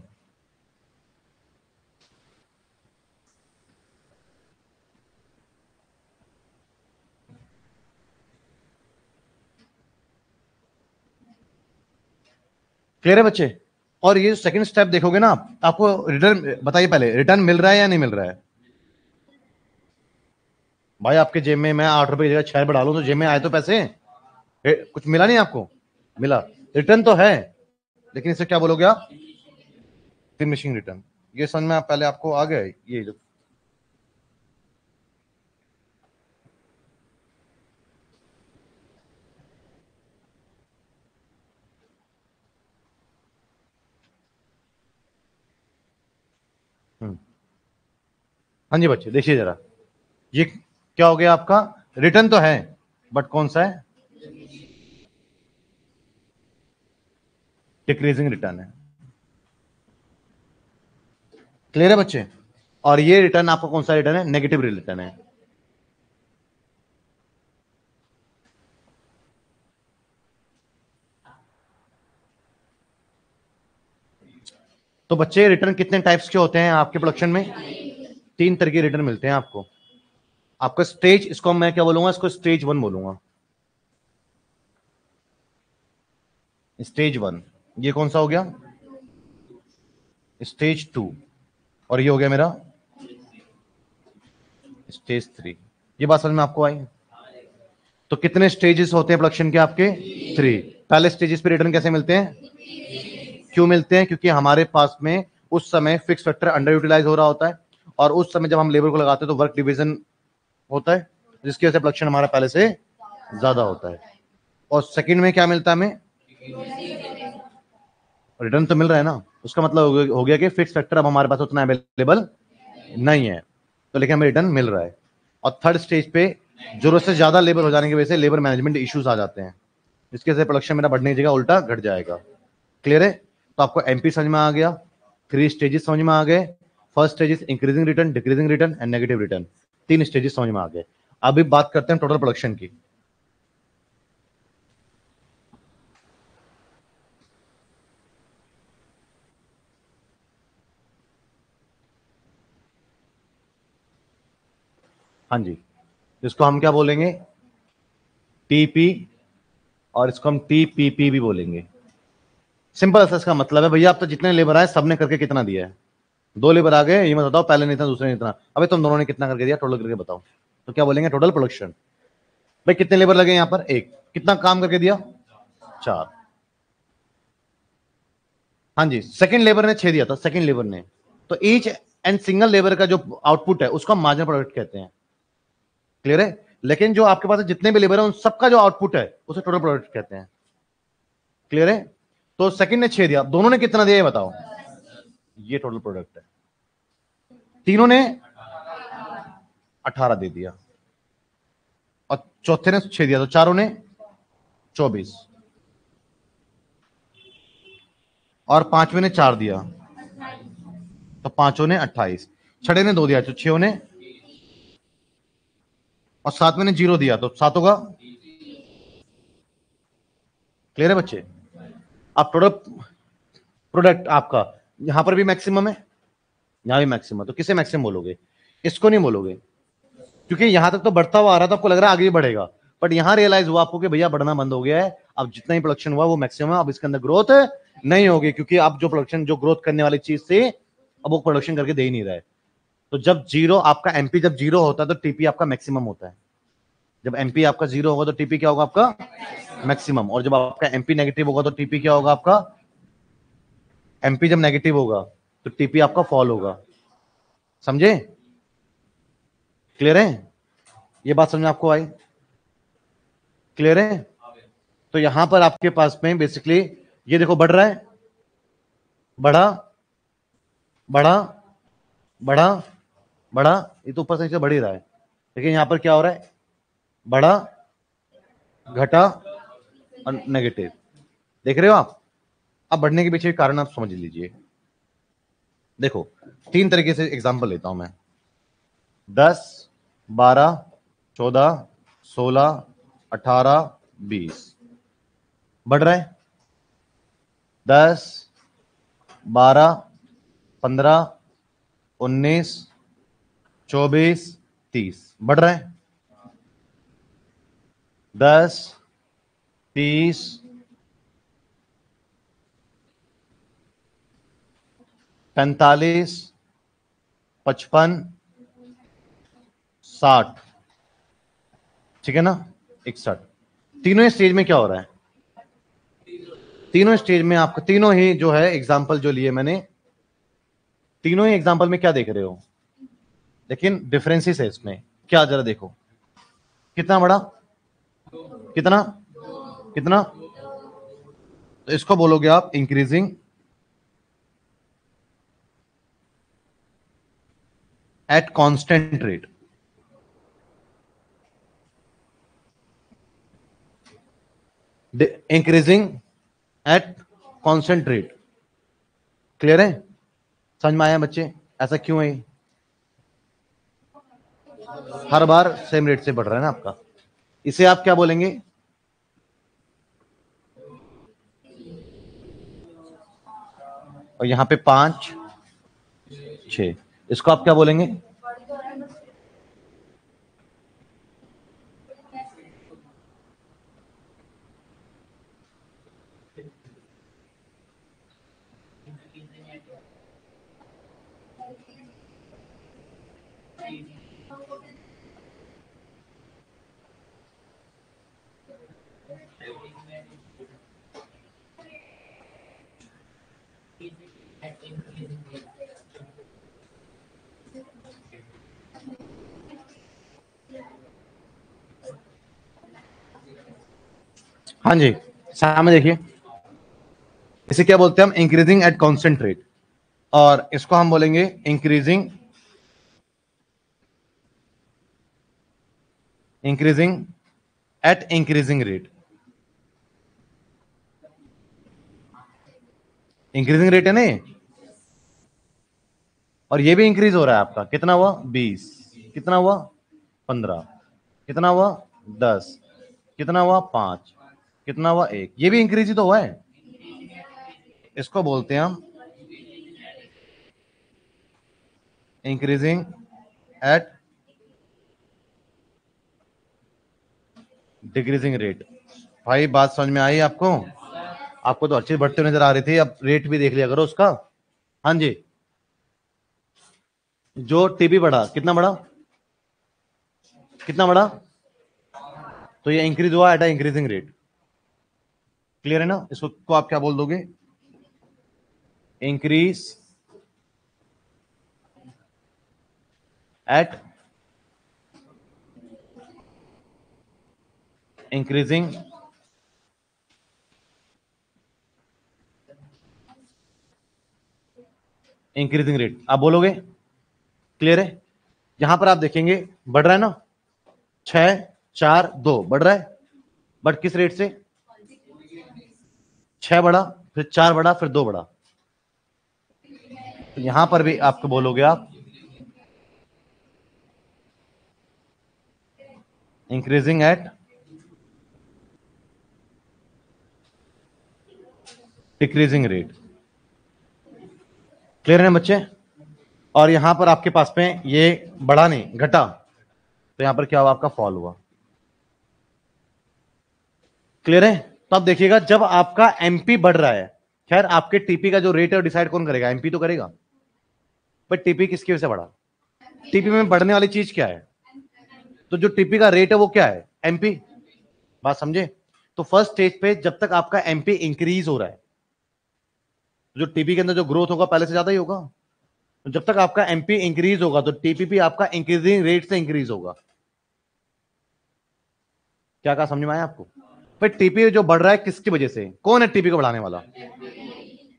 S1: क्लियर है बच्चे? और ये सेकंड स्टेप देखोगे ना आपको रिटर्न बताइए पहले रिटर्न मिल रहा है या नहीं मिल रहा है? भाई आपके जेब में मैं आठ रुपए की जगह छह रुपए डालू तो जेब में आए तो पैसे? कुछ मिला नहीं आपको? मिला। रिटर्न तो है, लेकिन इसे क्या बोलोगे आप? फिनिशिंग रिटर्न ये समझ में आप पहले आपको आ गया ये जो हाँ जी बच्चे, देखिए जरा। ये क्या हो गया आपका? रिटर्न तो है, बट कौन सा है? डिक्रीजिंग रिटर्न है। क्लियर है बच्चे? और ये रिटर्न आपका कौन सा रिटर्न है? नेगेटिव रिटर्न है। तो बच्चे, रिटर्न कितने टाइप्स के होते हैं आपके प्रोडक्शन में? तीन तरह के रिटर्न मिलते हैं आपको। आपका स्टेज इसको मैं क्या बोलूँगा? इसको स्टेज वन बोलूँगा। स्टेज वन ये कौन सा हो गया? स्टेज टू और ये हो गया मेरा स्टेज थ्री ये बात समझ में आपको आई? तो कितने स्टेजेस होते हैं प्रोडक्शन के आपके? थ्री पहले स्टेजेस पे रिटर्न कैसे मिलते हैं? क्यों मिलते हैं? क्योंकि हमारे पास में उस समय फिक्स फैक्टर अंडर यूटिलाइज हो रहा होता है। और उस समय जब हम लेबर को लगाते हैं तो वर्क डिवीज़न होता है, जिसकी वजह से प्रोडक्शन हमारा पहले से ज़्यादा होता है। और सेकंड में क्या मिलता है हमें? रिटर्न तो मिल रहा है ना। उसका मतलब हो गया कि फिक्स फैक्टर अब हमारे पास उतना अवेलेबल नहीं है। तो लेकिन हमें रिटर्न मिल रहा है। और थर्ड स्टेज पे ज़रूरत से ज़्यादा लेबर हो जाने की वजह से लेबर मैनेजमेंट इश्यूज़ आ जाते हैं, जिसके से प्रोडक्शन मेरा बढ़ने की जगह उल्टा घट जाएगा। क्लियर है? तो आपको एमपी समझ में आ गया थ्री स्टेजेस समझ में आ गए। First stage is increasing return decreasing return and negative return तीन स्टेजेस समझ में आ गए। अभी बात करते हैं टोटल प्रोडक्शन की। हाँ जी। इसको हम क्या बोलेंगे? टीपी और इसको हम टीपीपी भी बोलेंगे। सिंपल सा इसका मतलब है, भैया, आप तो जितने लेबर आए, सबने करके कितना दिया है? दो लेबर आ गए ये मत बताओ, पहले नहीं था, दूसरे नहीं था। अबे तुम दोनों ने कितना करके दिया? टोटल करके बताओ। तो क्या बोलेंगे? टोटल प्रोडक्शन भाई, कितने लेबर लगे यहाँ पर? एक। कितना काम करके दिया? चार। हाँ जी सेकंड लेबर ने छह दिया था सेकंड लेबर ने। तो ईच एंड सिंगल लेबर का जो आउटपुट है, उसको हम मार्जिनल प्रोडक्ट कहते हैं। क्लियर है? लेकिन जो आपके पास जितने भी लेबर है, उन सबका जो आउटपुट है, उसे टोटल प्रोडक्ट कहते हैं। क्लियर है? तो सेकंड ने छह दिया। दोनों ने कितना दिया, ये बताओ। ये टोटल प्रोडक्ट है। तीनों ने अठारह दे दिया और चौथे ने छह दिया तो चारों ने चौबीस। और पाँचवें ने चार दिया तो पाँचों ने अट्ठाईस। छठे ने दो दिया तो छो ने और सातवें ने ज़ीरो दिया तो सातों का क्लियर है बच्चे? अब टोटल प्रोडक्ट आपका यहाँ पर भी मैक्सिमम है? यहाँ भी मैक्सिमम तो किसे मैक्सिमम बोलोगे? इसको नहीं बोलोगे? क्योंकि यहाँ तक तो बढ़ता हुआ आ रहा था, आपको लग रहा है आगे बढ़ेगा। बट यहाँ रियलाइज़ हुआ आपको कि भैया बढ़ना बंद हो गया है। अब जितना ही प्रोडक्शन हुआ, वो मैक्सिमम है। अब इसके अंदर ग्रोथ नहीं होगी, क्योंकि आप जो प्रोडक्शन जो ग्रोथ करने वाली चीज़ थी, अब वो प्रोडक्शन करके दे ही नहीं रहा है। तो जब ज़ीरो आपका एमपी जब ज़ीरो होता है तो टीपी आपका मैक्सिमम होता है। जब एमपी आपका ज़ीरो होगा तो टीपी क्या होगा आपका? मैक्सिमम और जब आपका एमपी नेगेटिव होगा तो टीपी क्या होगा आपका? एमपी जब नेगेटिव होगा तो टीपी आपका फॉल होगा। समझे? क्लियर है? ये बात समझ आपको आई? क्लियर है? तो यहाँ पर आपके पास में बेसिकली ये देखो, बढ़ रहा है। बढ़ा बढ़ा बढ़ा बढ़ा। ये तो ऊपर से बढ़ ही रहा है। लेकिन यहाँ पर क्या हो रहा है? बढ़ा, घटा, और नेगेटिव देख रहे हो आप? अब बढ़ने के पीछे कारण आप समझ लीजिए। देखो, तीन तरीके से एग्ज़ाम्पल लेता हूँ मैं। दस, बारह, चौदह, सोलह, अठारह, बीस। बढ़ रहे दस, बारह, पंद्रह, उन्नीस, चौबीस, तीस। बढ़ रहे दस, तीस पैंतालीस, पचपन, साठ। ठीक है ना? इकसठ। तीनों स्टेज में क्या हो रहा है? तीनों स्टेज में आपको, तीनों ही जो है एग्ज़ाम्पल जो लिए मैंने, तीनों ही एग्ज़ाम्पल में क्या देख रहे हो? लेकिन डिफरेंसेस है इसमें। क्या जरा देखो। कितना बड़ा? कितना? कितना? तो इसको बोलोगे आप increasing at constant rate increasing at constant rate clear है? समझ में आया बच्चे? ऐसा क्यों है हर बार सेम रेट से बढ़ रहा है ना आपका। इसे आप क्या बोलेंगे? और यहाँ पे पाँच, छ। इसको आप क्या बोलेंगे? हाँ जी, सामने देखिए। इसे क्या बोलते हैं हम? इंक्रीजिंग एट कांस्टेंट रेट और इसको हम बोलेंगे increasing increasing at increasing rate increasing rate है नहीं और ये भी इंक्रीज हो रहा है आपका। कितना हुआ? बीस। कितना हुआ? पंद्रह। कितना हुआ? दस। कितना हुआ? पाँच। कितना हुआ? एक। ये भी इंक्रीज ही तो हुआ है। इसको बोलते हैं हम इंक्रीजिंग एट डिक्रीजिंग रेट भाई, बात समझ में आई आपको? आपको तो अच्छी बढ़ती नज़र आ रही थी। अब रेट भी देख लिया करो उसका। हाँ जी। जो टीबी बढ़ा, कितना बढ़ा? कितना बढ़ा? तो ये इंक्रीज हुआ at a increasing rate clear है ना? इसको को आप क्या बोल दोगे? Increase at increasing increasing rate आप बोलोगे? क्लियर है? यहाँ पर आप देखेंगे, बढ़ रहा है ना? छ चार, दो, बढ़ रहा है? बट किस रेट से? छह बड़ा, फिर चार बड़ा, फिर दो बड़ा। तो यहाँ पर भी आपको बोलोगे आप increasing at decreasing rate clear है बच्चे? और यहाँ पर आपके पास में ये बढ़ा नहीं, घटा। तो यहाँ पर क्या हुआ? आपका फॉल हुआ। क्लियर है? तो आप देखिएगा, जब आपका एमपी बढ़ रहा है, खैर, आपके टीपी का जो रेट है डिसाइड कौन करेगा? एमपी तो करेगा। बट टीपी किसकी वजह से बढ़ा? टीपी में बढ़ने वाली चीज़ क्या है? तो जो टीपी का रेट है, वो क्या है? एमपी बात समझे? तो फ़र्स्ट स्टेज पे जब तक आपका एमपी इंक्रीज हो रहा है, जो टीपी के अंदर जो ग्रोथ होगा, पहले से ज़्यादा ही होगा। तो जब तक आपका एमपी इंक्रीज होगा तो टीपी टीपीपी आपका इंक्रीजिंग रेट से इंक्रीज होगा। क्या कहा, समझ में आया आपको? भाई टीपी जो बढ़ रहा है किसकी वजह से? कौन है टीपी को बढ़ाने वाला?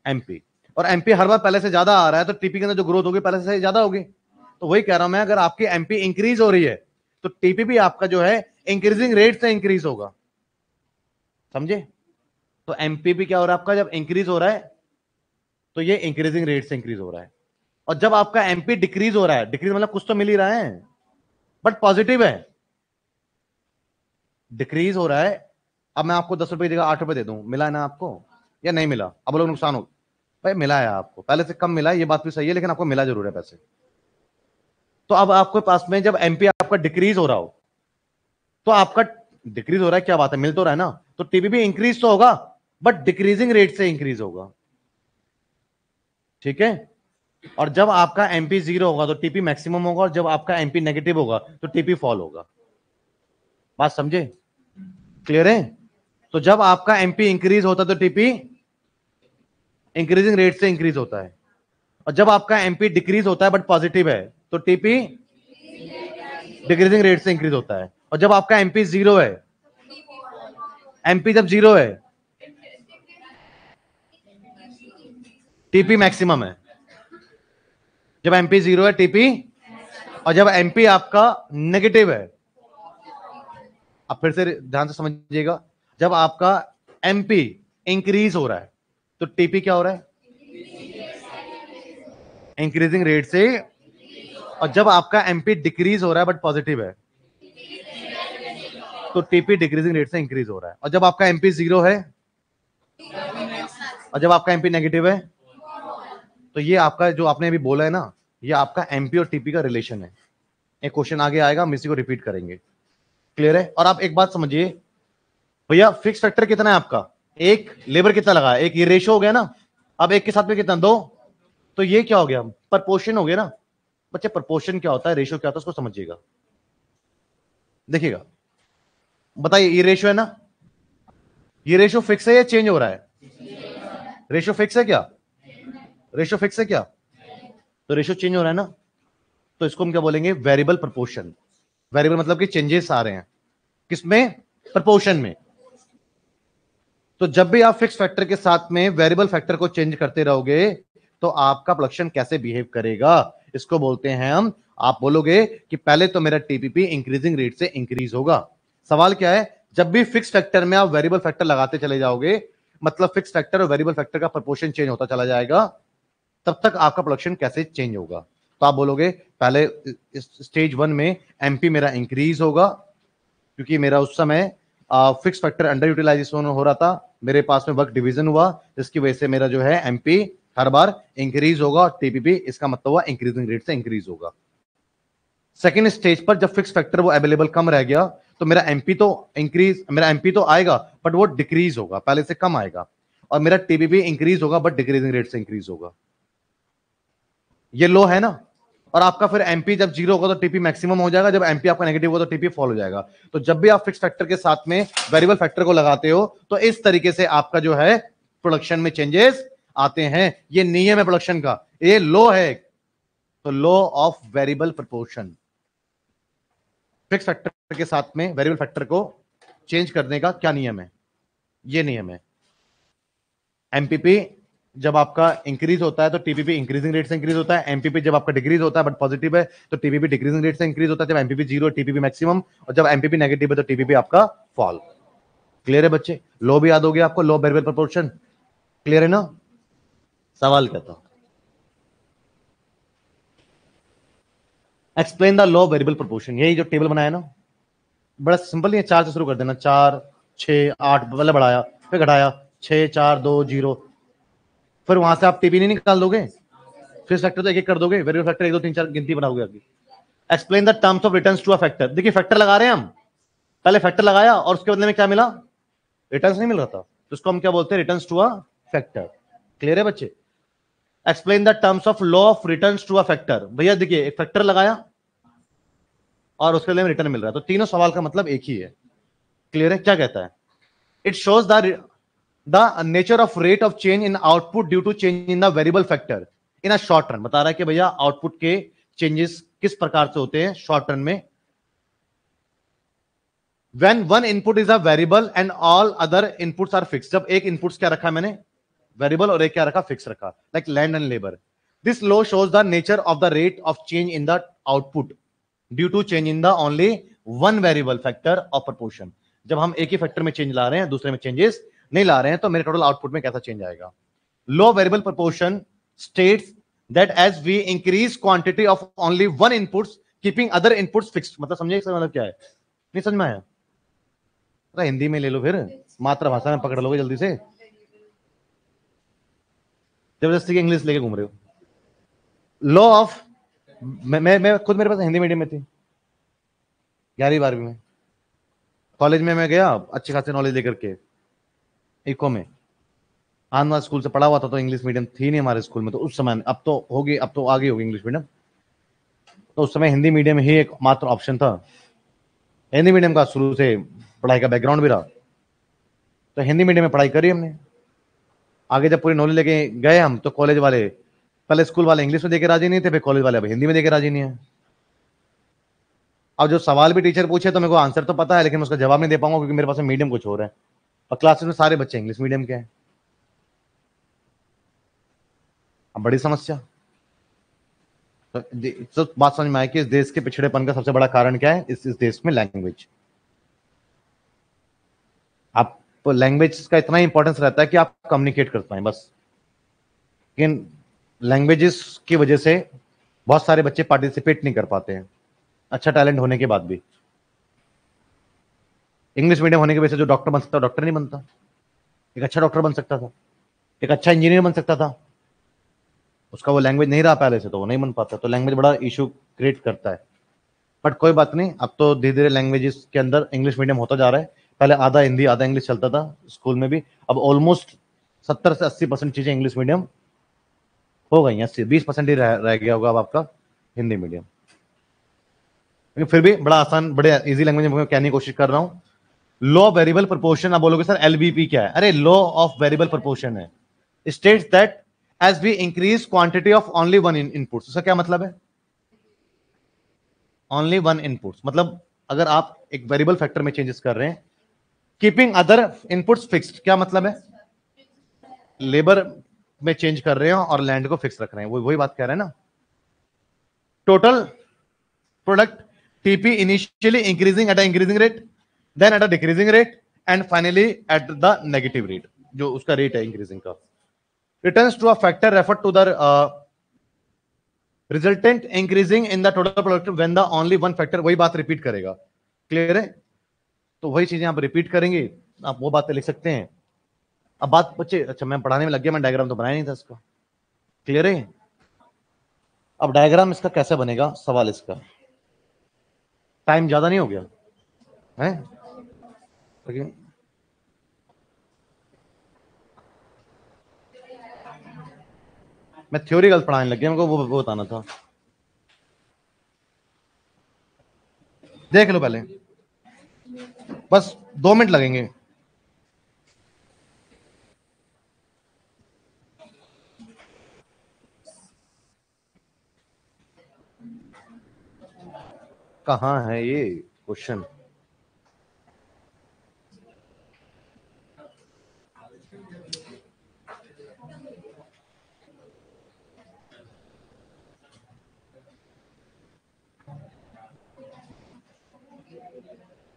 S1: एमपी और एमपी हर बार पहले से ज़्यादा आ रहा है तो टीपी के अंदर जो ग्रोथ होगी, पहले से ज़्यादा होगी। तो वही कह रहा हूँ मैं, अगर आपकी एमपी इंक्रीज हो रही है तो टीपी भी आपका जो है इंक्रीजिंग रेट से इंक्रीज होगा। समझे? तो एमपी भी क्या हो रहा है आपका, जब इंक्रीज हो रहा है तो ये इंक्रीजिंग रेट से इंक्रीज हो रहा है। और जब आपका एमपी डिक्रीज हो रहा है डिक्रीज मतलब कुछ तो मिल ही रहा है बट पॉजिटिव है। डिक्रीज हो रहा है अब मैं आपको दस रुपए की जगह आठ रुपए दे दूँ। मिला ना आपको? या नहीं मिला? अब लोग नुकसान हो भाई, मिला है आपको। पहले से कम मिला है, ये बात भी सही है, लेकिन आपको मिला ज़रूर है पैसे। तो अब आपके पास में जब एमपी आपका डिक्रीज हो रहा हो तो आपका डिक्रीज हो रहा है, क्या बात है? मिल तो रहा है ना? तो टीबी भी इंक्रीज तो होगा बट डिक्रीजिंग रेट से इंक्रीज होगा। ठीक है? और जब आपका एमपी ज़ीरो होगा तो टीपी मैक्सिमम होगा, और जब आपका एमपी नेगेटिव होगा तो टीपी फॉल होगा। बात समझे? क्लियर है? तो जब आपका एमपी इंक्रीज होता है तो टीपी इंक्रीजिंग रेट से इंक्रीज होता है। और जब आपका एमपी डिक्रीज होता है बट पॉजिटिव है तो टीपी डिक्रीजिंग रेट से इंक्रीज होता है। और जब आपका एमपी ज़ीरो है एमपी जब ज़ीरो है टीपी मैक्सिमम है। जब एमपी ज़ीरो है टीपी और जब एमपी आपका नेगेटिव है, आप फिर से ध्यान से समझिएगा। जब आपका एमपी इंक्रीज हो रहा है तो टीपी क्या हो रहा है? इंक्रीजिंग रेट से, और जब आपका एमपी डिक्रीज हो रहा है बट पॉजिटिव है तो टीपी डिक्रीजिंग रेट से इंक्रीज हो रहा है। और जब आपका एमपी ज़ीरो है, और जब आपका एमपी नेगेटिव है तो ये आपका जो आपने अभी बोला है ना, ये आपका एमपी और टीपी का रिलेशन है। एक क्वेश्चन आगे आएगा, हम इसी को रिपीट करेंगे। क्लियर है? और आप एक बात समझिए भैया फिक्स फैक्टर कितना है आपका? एक लेबर कितना लगा? एक ये रेशो हो गया ना? अब एक के साथ में कितना? दो? तो ये क्या हो गया? प्रपोर्शन हो गया ना? बच्चे प्रपोर्शन क्या होता है? रेशो क्या होता है? उसको समझिएगा। देखिएगा। बताइए, ये रेशो है ना? ये रेशो फिक्स है या चेंज हो रहा है? रेशो फिक्स है क्या? रेशो फिक्स है क्या? तो रेशो चेंज हो रहा है ना? तो इसको हम क्या बोलेंगे? वेरिएबल प्रपोर्शन वेरिएबल मतलब कि चेंजेस आ रहे हैं। किसमें? प्रपोर्शन में। तो जब भी आप फिक्स फैक्टर के साथ में वेरिएबल फैक्टर को चेंज करते रहोगे तो आपका प्रोडक्शन कैसे बिहेव करेगा? इसको बोलते हैं हम, आप बोलोगे कि पहले तो मेरा टीपीपी इंक्रीजिंग रेट से इंक्रीज होगा। सवाल क्या है? जब भी फिक्स फैक्टर में आप वेरिएबल फैक्टर लगाते चले जाओगे मतलब फिक्स फैक्टर और वेरिएबल फैक्टर का प्रपोर्शन चेंज होता चला जाएगा, तब तक आपका प्रोडक्शन कैसे चेंज होगा? तो आप बोलोगे, पहले स्टेज वन में एमपी मेरा इंक्रीज होगा, क्योंकि मेरा उस समय फिक्स फैक्टर अंडर यूटिलाइजेशन हो रहा था। मेरे पास में वर्क डिवीज़न हुआ, जिसकी वजह से मेरा जो है एमपी हर बार इंक्रीज होगा और टीपीपी इसका मतलब हुआ इंक्रीजिंग रेट से इंक्रीज होगा। सेकेंड स्टेज पर जब फिक्स फैक्टर वो अवेलेबल कम रह गया तो मेरा एमपी तो इंक्रीज मेरा एमपी तो आएगा बट वो डिक्रीज होगा, पहले से कम आएगा। और मेरा टीबीपी इंक्रीज होगा बट डिक्रीजिंग रेट से इंक्रीज होगा। ये लो है ना? और आपका फिर एमपी जब ज़ीरो होगा तो टीपी मैक्सिमम हो जाएगा, जब एमपी आपका नेगेटिव होगा तो टीपी फॉल हो जाएगा। तो जब भी आप फिक्स फैक्टर के साथ में वेरिएबल फैक्टर को लगाते हो तो इस तरीके से आपका जो है प्रोडक्शन में चेंजेस आते हैं। ये नियम है प्रोडक्शन का, ये लो है तो law of variable proportion fix factor के साथ में वेरिएबल फैक्टर को चेंज करने का क्या नियम है? ये नियम है। एमपीपी जब आपका इंक्रीज होता है तो टीपीपी इंक्रीजिंग रेट से इंक्रीज होता है एमपीपी जब आपका डिक्रीज होता है बट पॉजिटिव है तो टीपीपी डिक्रीजिंग रेट से इंक्रीज होता है, जब एमपीपी ज़ीरो टीपीपी मैक्सिमम और जब एमपीपी नेगेटिव है तो टीपीपी आपका फॉल क्लियर है बच्चे? लो भी याद हो गया आपको? लो वेरिएबल प्रोपोर्शन क्लियर है ना? सवाल कहता था explain the law variable proportion यही जो टेबल बनाया ना, बड़ा सिंपल है चार से शुरू कर देना। चार छ आठ पहले बढ़ाया, फिर घटाया। छ चार, दो, ज़ीरो फिर वहाँ से आप टीबी नहीं निकाल दोगे? फिर फैक्टर तो एक एक कर दोगे वेरिएबल फैक्टर एक दो तीन चार गिनती बनाओगे अभी। Explain the terms of returns to a factor देखिए फैक्टर लगा रहे हैं हम। पहले फैक्टर लगाया और उसके बदले में क्या मिला? रिटर्न्स नहीं मिल रहा था। तो उसको हम क्या बोलते हैं? Returns to a factor clear है बच्चे? Explain the terms of law of returns to a factor भैया, देखिए, एक फैक्टर लगाया और उसके लिए रिटर्न मिल रहा है। तो तीनों सवाल का मतलब एक ही है। क्लियर है? क्या कहता है? It shows the the nature of rate of change in output due to change in the variable factor in a short run बता रहा है कि भैया आउटपुट के चेंजेस किस प्रकार से होते हैं शॉर्ट रन में? When one input is a variable and all other inputs are fix जब एक इनपुट क्या रखा मैंने? वेरिएबल और एक क्या रखा? फिक्स रखा। Like land and labour this law shows the nature of the rate of change in the output due to change in the only one variable factor of proportion जब हम एक ही फैक्टर में change ला रहे हैं, दूसरे में changes नहीं ला रहे हैं तो मेरे टोटल आउटपुट में कैसा चेंज आएगा? Law variable proportion states that as we increase quantity of only one inputs keeping other inputs fixed मतलब समझिए मतलब क्या है? नहीं समझ में आया? अरे हिंदी में ले लो फिर। मातृभाषा में पकड़ लोगे जल्दी से। ज़बरदस्ती इंग्लिश लेके घूम रहे हो। लॉ ऑफ़ मैं मैं मैं खुद मेरे पास हिंदी मीडियम में थी। ग्यारहवीं बारहवीं में। कॉलेज में मैं गया, अच्छी खासी नॉलेज लेकर के। इको में आनवा स्कूल से पढ़ा हुआ था तो इंग्लिश मीडियम थी नहीं हमारे स्कूल में तो उस समय, अब तो होगी, अब तो आगे होगी इंग्लिश मीडियम तो उस समय हिंदी मीडियम ही एक मात्र ऑप्शन था। हिंदी मीडियम का शुरू से पढ़ाई का बैकग्राउंड भी रहा। तो हिंदी मीडियम में पढ़ाई करी हमने। आगे जब पूरी नॉलेज लेके गए हम तो कॉलेज वाले, पहले स्कूल वाले इंग्लिश में देके राज़ी नहीं थे, फिर कॉलेज वाले अब हिंदी में देके राज़ी नहीं है। अब जो सवाल भी टीचर पूछे तो मेरे को आंसर तो पता है, लेकिन उसका जवाब नहीं दे पाऊँगा, क्योंकि मेरे पास मीडियम कुछ हो रहा है। और क्लासेस में सारे बच्चे इंग्लिश मीडियम के हैं। अब बड़ी समस्या। तो बात समझ में आए कि इस देश के पिछड़ेपन का सबसे बड़ा कारण क्या है? इस, इस देश में लैंग्वेज आप लैंग्वेज का इतना इंपॉर्टेंस रहता है कि आप कम्युनिकेट कर पाए बस। लेकिन लैंग्वेजेस की वजह से बहुत सारे बच्चे पार्टिसिपेट नहीं कर पाते हैं। अच्छा टैलेंट होने के बाद भी। इंग्लिश मीडियम होने की वजह से जो डॉक्टर बन सकता डॉक्टर नहीं बनता। एक अच्छा डॉक्टर बन सकता था। एक अच्छा इंजीनियर बन सकता था। उसका वो लैंग्वेज नहीं रहा पहले से तो वो नहीं बन पाता। तो लैंग्वेज बड़ा इशू क्रिएट करता है। बट कोई बात नहीं अब तो धीरे धीरे लैंग्वेजेस के अंदर इंग्लिश मीडियम होता जा रहा है। पहले आधा हिंदी आधा इंग्लिश चलता था स्कूल में भी। अब ऑलमोस्ट सत्तर से अस्सी परसेंट चीज़ें इंग्लिश मीडियम हो गई अस्सी बीस परसेंट ही रह, रह गया होगा अब आपका हिंदी मीडियम फिर भी बड़ा आसान बड़े इजी लैंग्वेज में कहने की कोशिश कर रहा हूँ। लॉ वेरिएबल प्रोपोर्शन आप बोलोगे, सर एलबीपी क्या है? अरे लॉ ऑफ़ वेरिएबल प्रोपोर्शन है। States that as we increase quantity of only one input उसका क्या मतलब है? ओनली वन इनपुट मतलब अगर आप एक वेरिएबल फैक्टर में चेंजेस कर रहे हैं कीपिंग अदर इनपुट्स फिक्स्ड क्या मतलब है? लेबर में चेंज कर रहे हैं और लैंड को फिक्स रख रहे हैं। वही वही बात कह रहे हैं ना? Total product TP initially increasing at increasing rate then at a decreasing rate and finally at the negative rate जो उसका रेट है इंक्रीजिंग का। To a factor referred to the uh, resultant increasing in the total product when the only one factor वही बात repeat करेगा। Clear है? तो वही चीज़ें आप रिपीट करेंगे आप वो बातें लिख सकते हैं। अब बात बच्चे अच्छा मैं पढ़ाने में लग गया मैं डायग्राम तो बनाया नहीं था इसका। क्लियर है? अब डायग्राम इसका कैसे बनेगा? सवाल इसका। टाइम ज़्यादा नहीं हो गया है? Okay. मैं थ्योरी गलत पढ़ाने लग गया, मेरे को वो बताना था। देख लो पहले। बस दो मिनट लगेंगे। कहाँ है ये क्वेश्चन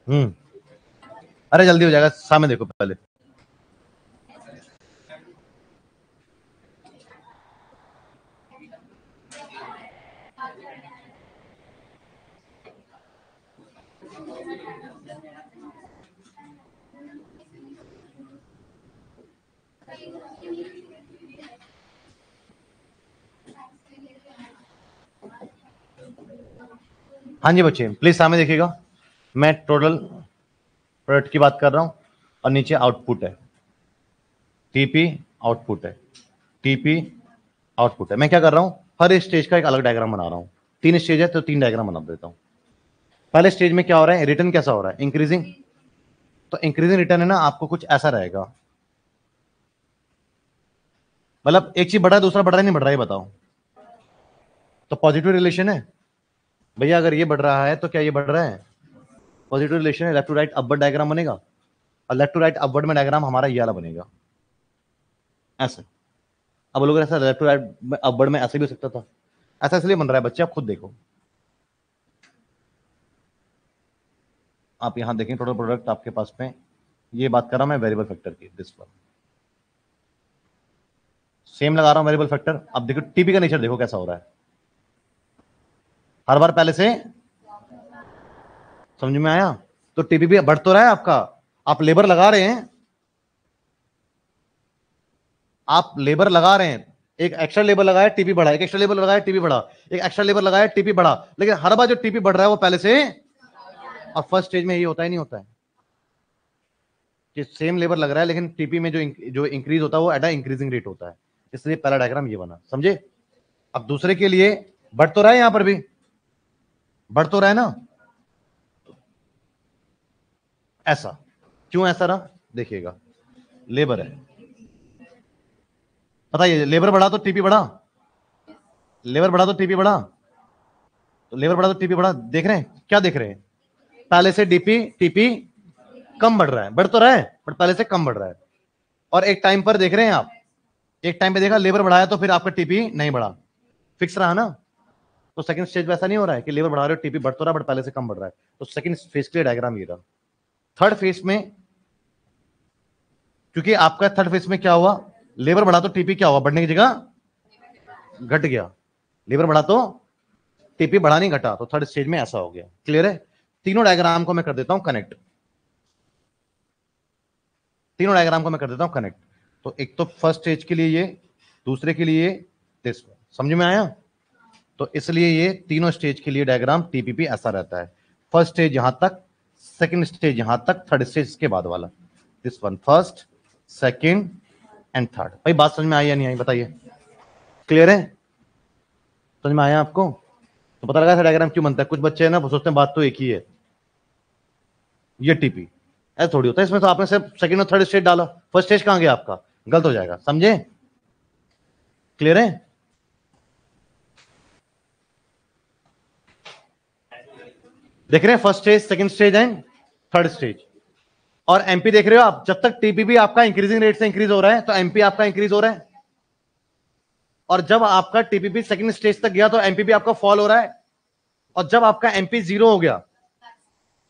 S1: हम्म। अरे जल्दी हो जाएगा सामने देखो पहले। हाँ जी बच्चे प्लीज़ सामने देखिएगा। मैं टोटल प्रोडक्ट की बात कर रहा हूँ और नीचे आउटपुट है। टीपी आउटपुट है। टीपी आउटपुट है। मैं क्या कर रहा हूँ? हर स्टेज का एक अलग डायग्राम बना रहा हूँ। तीन स्टेज है तो तीन डायग्राम बना देता हूँ। पहले स्टेज में क्या हो रहा है? रिटर्न कैसा हो रहा है? इंक्रीजिंग तो इंक्रीजिंग रिटर्न है ना, आपको कुछ ऐसा रहेगा। मतलब एक चीज़ बढ़ रहा है, दूसरा बढ़ रहा है, नहीं बढ़ रहा है बताओ। तो पॉजिटिव रिलेशन है। भैया, अगर ये बढ़ रहा है तो क्या ये बढ़ रहा है? पॉजिटिव रिलेशन है left to right upward diagram बनेगा। और लेफ़्ट टू राइट अपवर्ड में डायग्राम हमारा ये वाला बनेगा। ऐसे। अब लोग ऐसा लेफ़्ट टू राइट अपवर्ड में ऐसे भी हो सकता था। ऐसा इसलिए बन रहा है, बच्चे आप खुद देखो। आप यहाँ देखें टोटल प्रोडक्ट आपके पास में। ये बात कर रहा मैं वेरिएबल फैक्टर की दिस वन सेम लगा रहा हूँ वेरिएबल फैक्टर अब देखो टीपी का नेचर देखो कैसा हो रहा है। हर बार पहले से समझ में आया? तो टीपीपी बढ़ तो रहा है आपका। आप लेबर लगा रहे हैं। आप लेबर लगा रहे हैं। एक एक्स्ट्रा लेबर लगाया, टीपी बढ़ा। एक एक्स्ट्रा लेबर लगाया, टीपी बढ़ा। एक एक्स्ट्रा लेबर लगाया, टीपी बढ़ा। लेकिन हर बार जो टीपी बढ़ रहा है, वो पहले से और फ़र्स्ट स्टेज में ये होता ही, नहीं होता है। कि सेम लेबर लग रहा है, लेकिन टीपी में जो जो इंक्रीज होता है, वो एट इंक्रीजिंग रेट होता है। इसलिए पहला डायग्राम ये बना। समझे? अब दूसरे के लिए बढ़ तो रहा है यहाँ पर भी। बढ़ तो रहा है ना? ऐसा। क्यों ऐसा रहा? देखिएगा। लेबर है। बताइए लेबर बढ़ा तो टीपी बढ़ा। लेबर बढ़ा तो टीपी बढ़ा। तो लेबर बढ़ा तो टीपी बढ़ा। देख रहे हैं? क्या देख रहे हैं? पहले से डीपी, टीपी कम बढ़ रहा है। बढ़ तो रहा है बट पहले से कम बढ़ रहा है। और एक टाइम पर देख रहे हैं आप। एक टाइम पे देखा लेबर बढ़ाया तो फिर आपका टीपी नहीं बढ़ा। फिक्स रहा ना? तो सेकंड स्टेज वैसा नहीं हो रहा है कि लेबर बढ़ा रहे हो, टीपी बढ़ तो रहा बट पहले से कम बढ़ रहा है। तो सेकंड फ़ेज़ के लिए डायग्राम ये रहा। थर्ड फ़ेज़ में, क्योंकि आपका थर्ड फ़ेज़ में क्या हुआ? लेबर बढ़ा तो टीपी क्या हुआ? बढ़ने की जगह घट गया। लेबर बढ़ा तो टीपी बढ़ा नहीं घटा तो थर्ड स्टेज में ऐसा हो गया। क्लियर है? तीनों डायग्राम को मैं कर देता हूँ कनेक्ट तीनों डायग्राम को मैं कर देता हूँ कनेक्ट तो एक तो फ़र्स्ट स्टेज के लिए ये, दूसरे के लिए दिस समझ में आया? तो इसलिए ये तीनों स्टेज के लिए डायग्राम टीपीपी ऐसा रहता है। फ़र्स्ट स्टेज यहाँ तक सेकंड स्टेज यहाँ तक थर्ड स्टेज के बाद वाला। This one first second and third भाई, बात समझ में आई या नहीं आई, बताइए। क्लियर है? समझ में आया आपको? तो पता लगा डायग्राम क्यों बनता है? कुछ बच्चे हैं ना सोचते हैं बात तो एक ही है। ये टीपी ऐसा थोड़ी होता है, इसमें तो आपने सिर्फ़ सेकंड और थर्ड स्टेज डाला। फ़र्स्ट स्टेज कहाँ गया आपका? गलत हो जाएगा। समझे? क्लियर है? देख रहे हैं first stage second stage and third stage और एमपी देख रहे हो आप, जब तक टीपीबी आपका इंक्रीजिंग रेट से इंक्रीज हो रहा है तो एमपी आपका इंक्रीज हो रहा है। और जब आपका टीपीपी सेकंड स्टेज तक गया तो एमपी आपका फॉल हो रहा है। और जब आपका एमपी ज़ीरो हो गया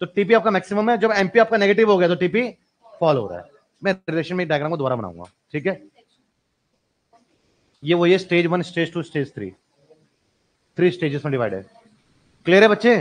S1: तो टीपी आपका मैक्सिमम है। जब एमपी आपका नेगेटिव हो गया तो टीपी फॉल हो रहा है। मैं रिलेशन में डायग्राम को दोबारा बनाऊँगा, ठीक है? ये वो ये stage one stage two stage three three stages में डिवाइड है क्लियर है बच्चे?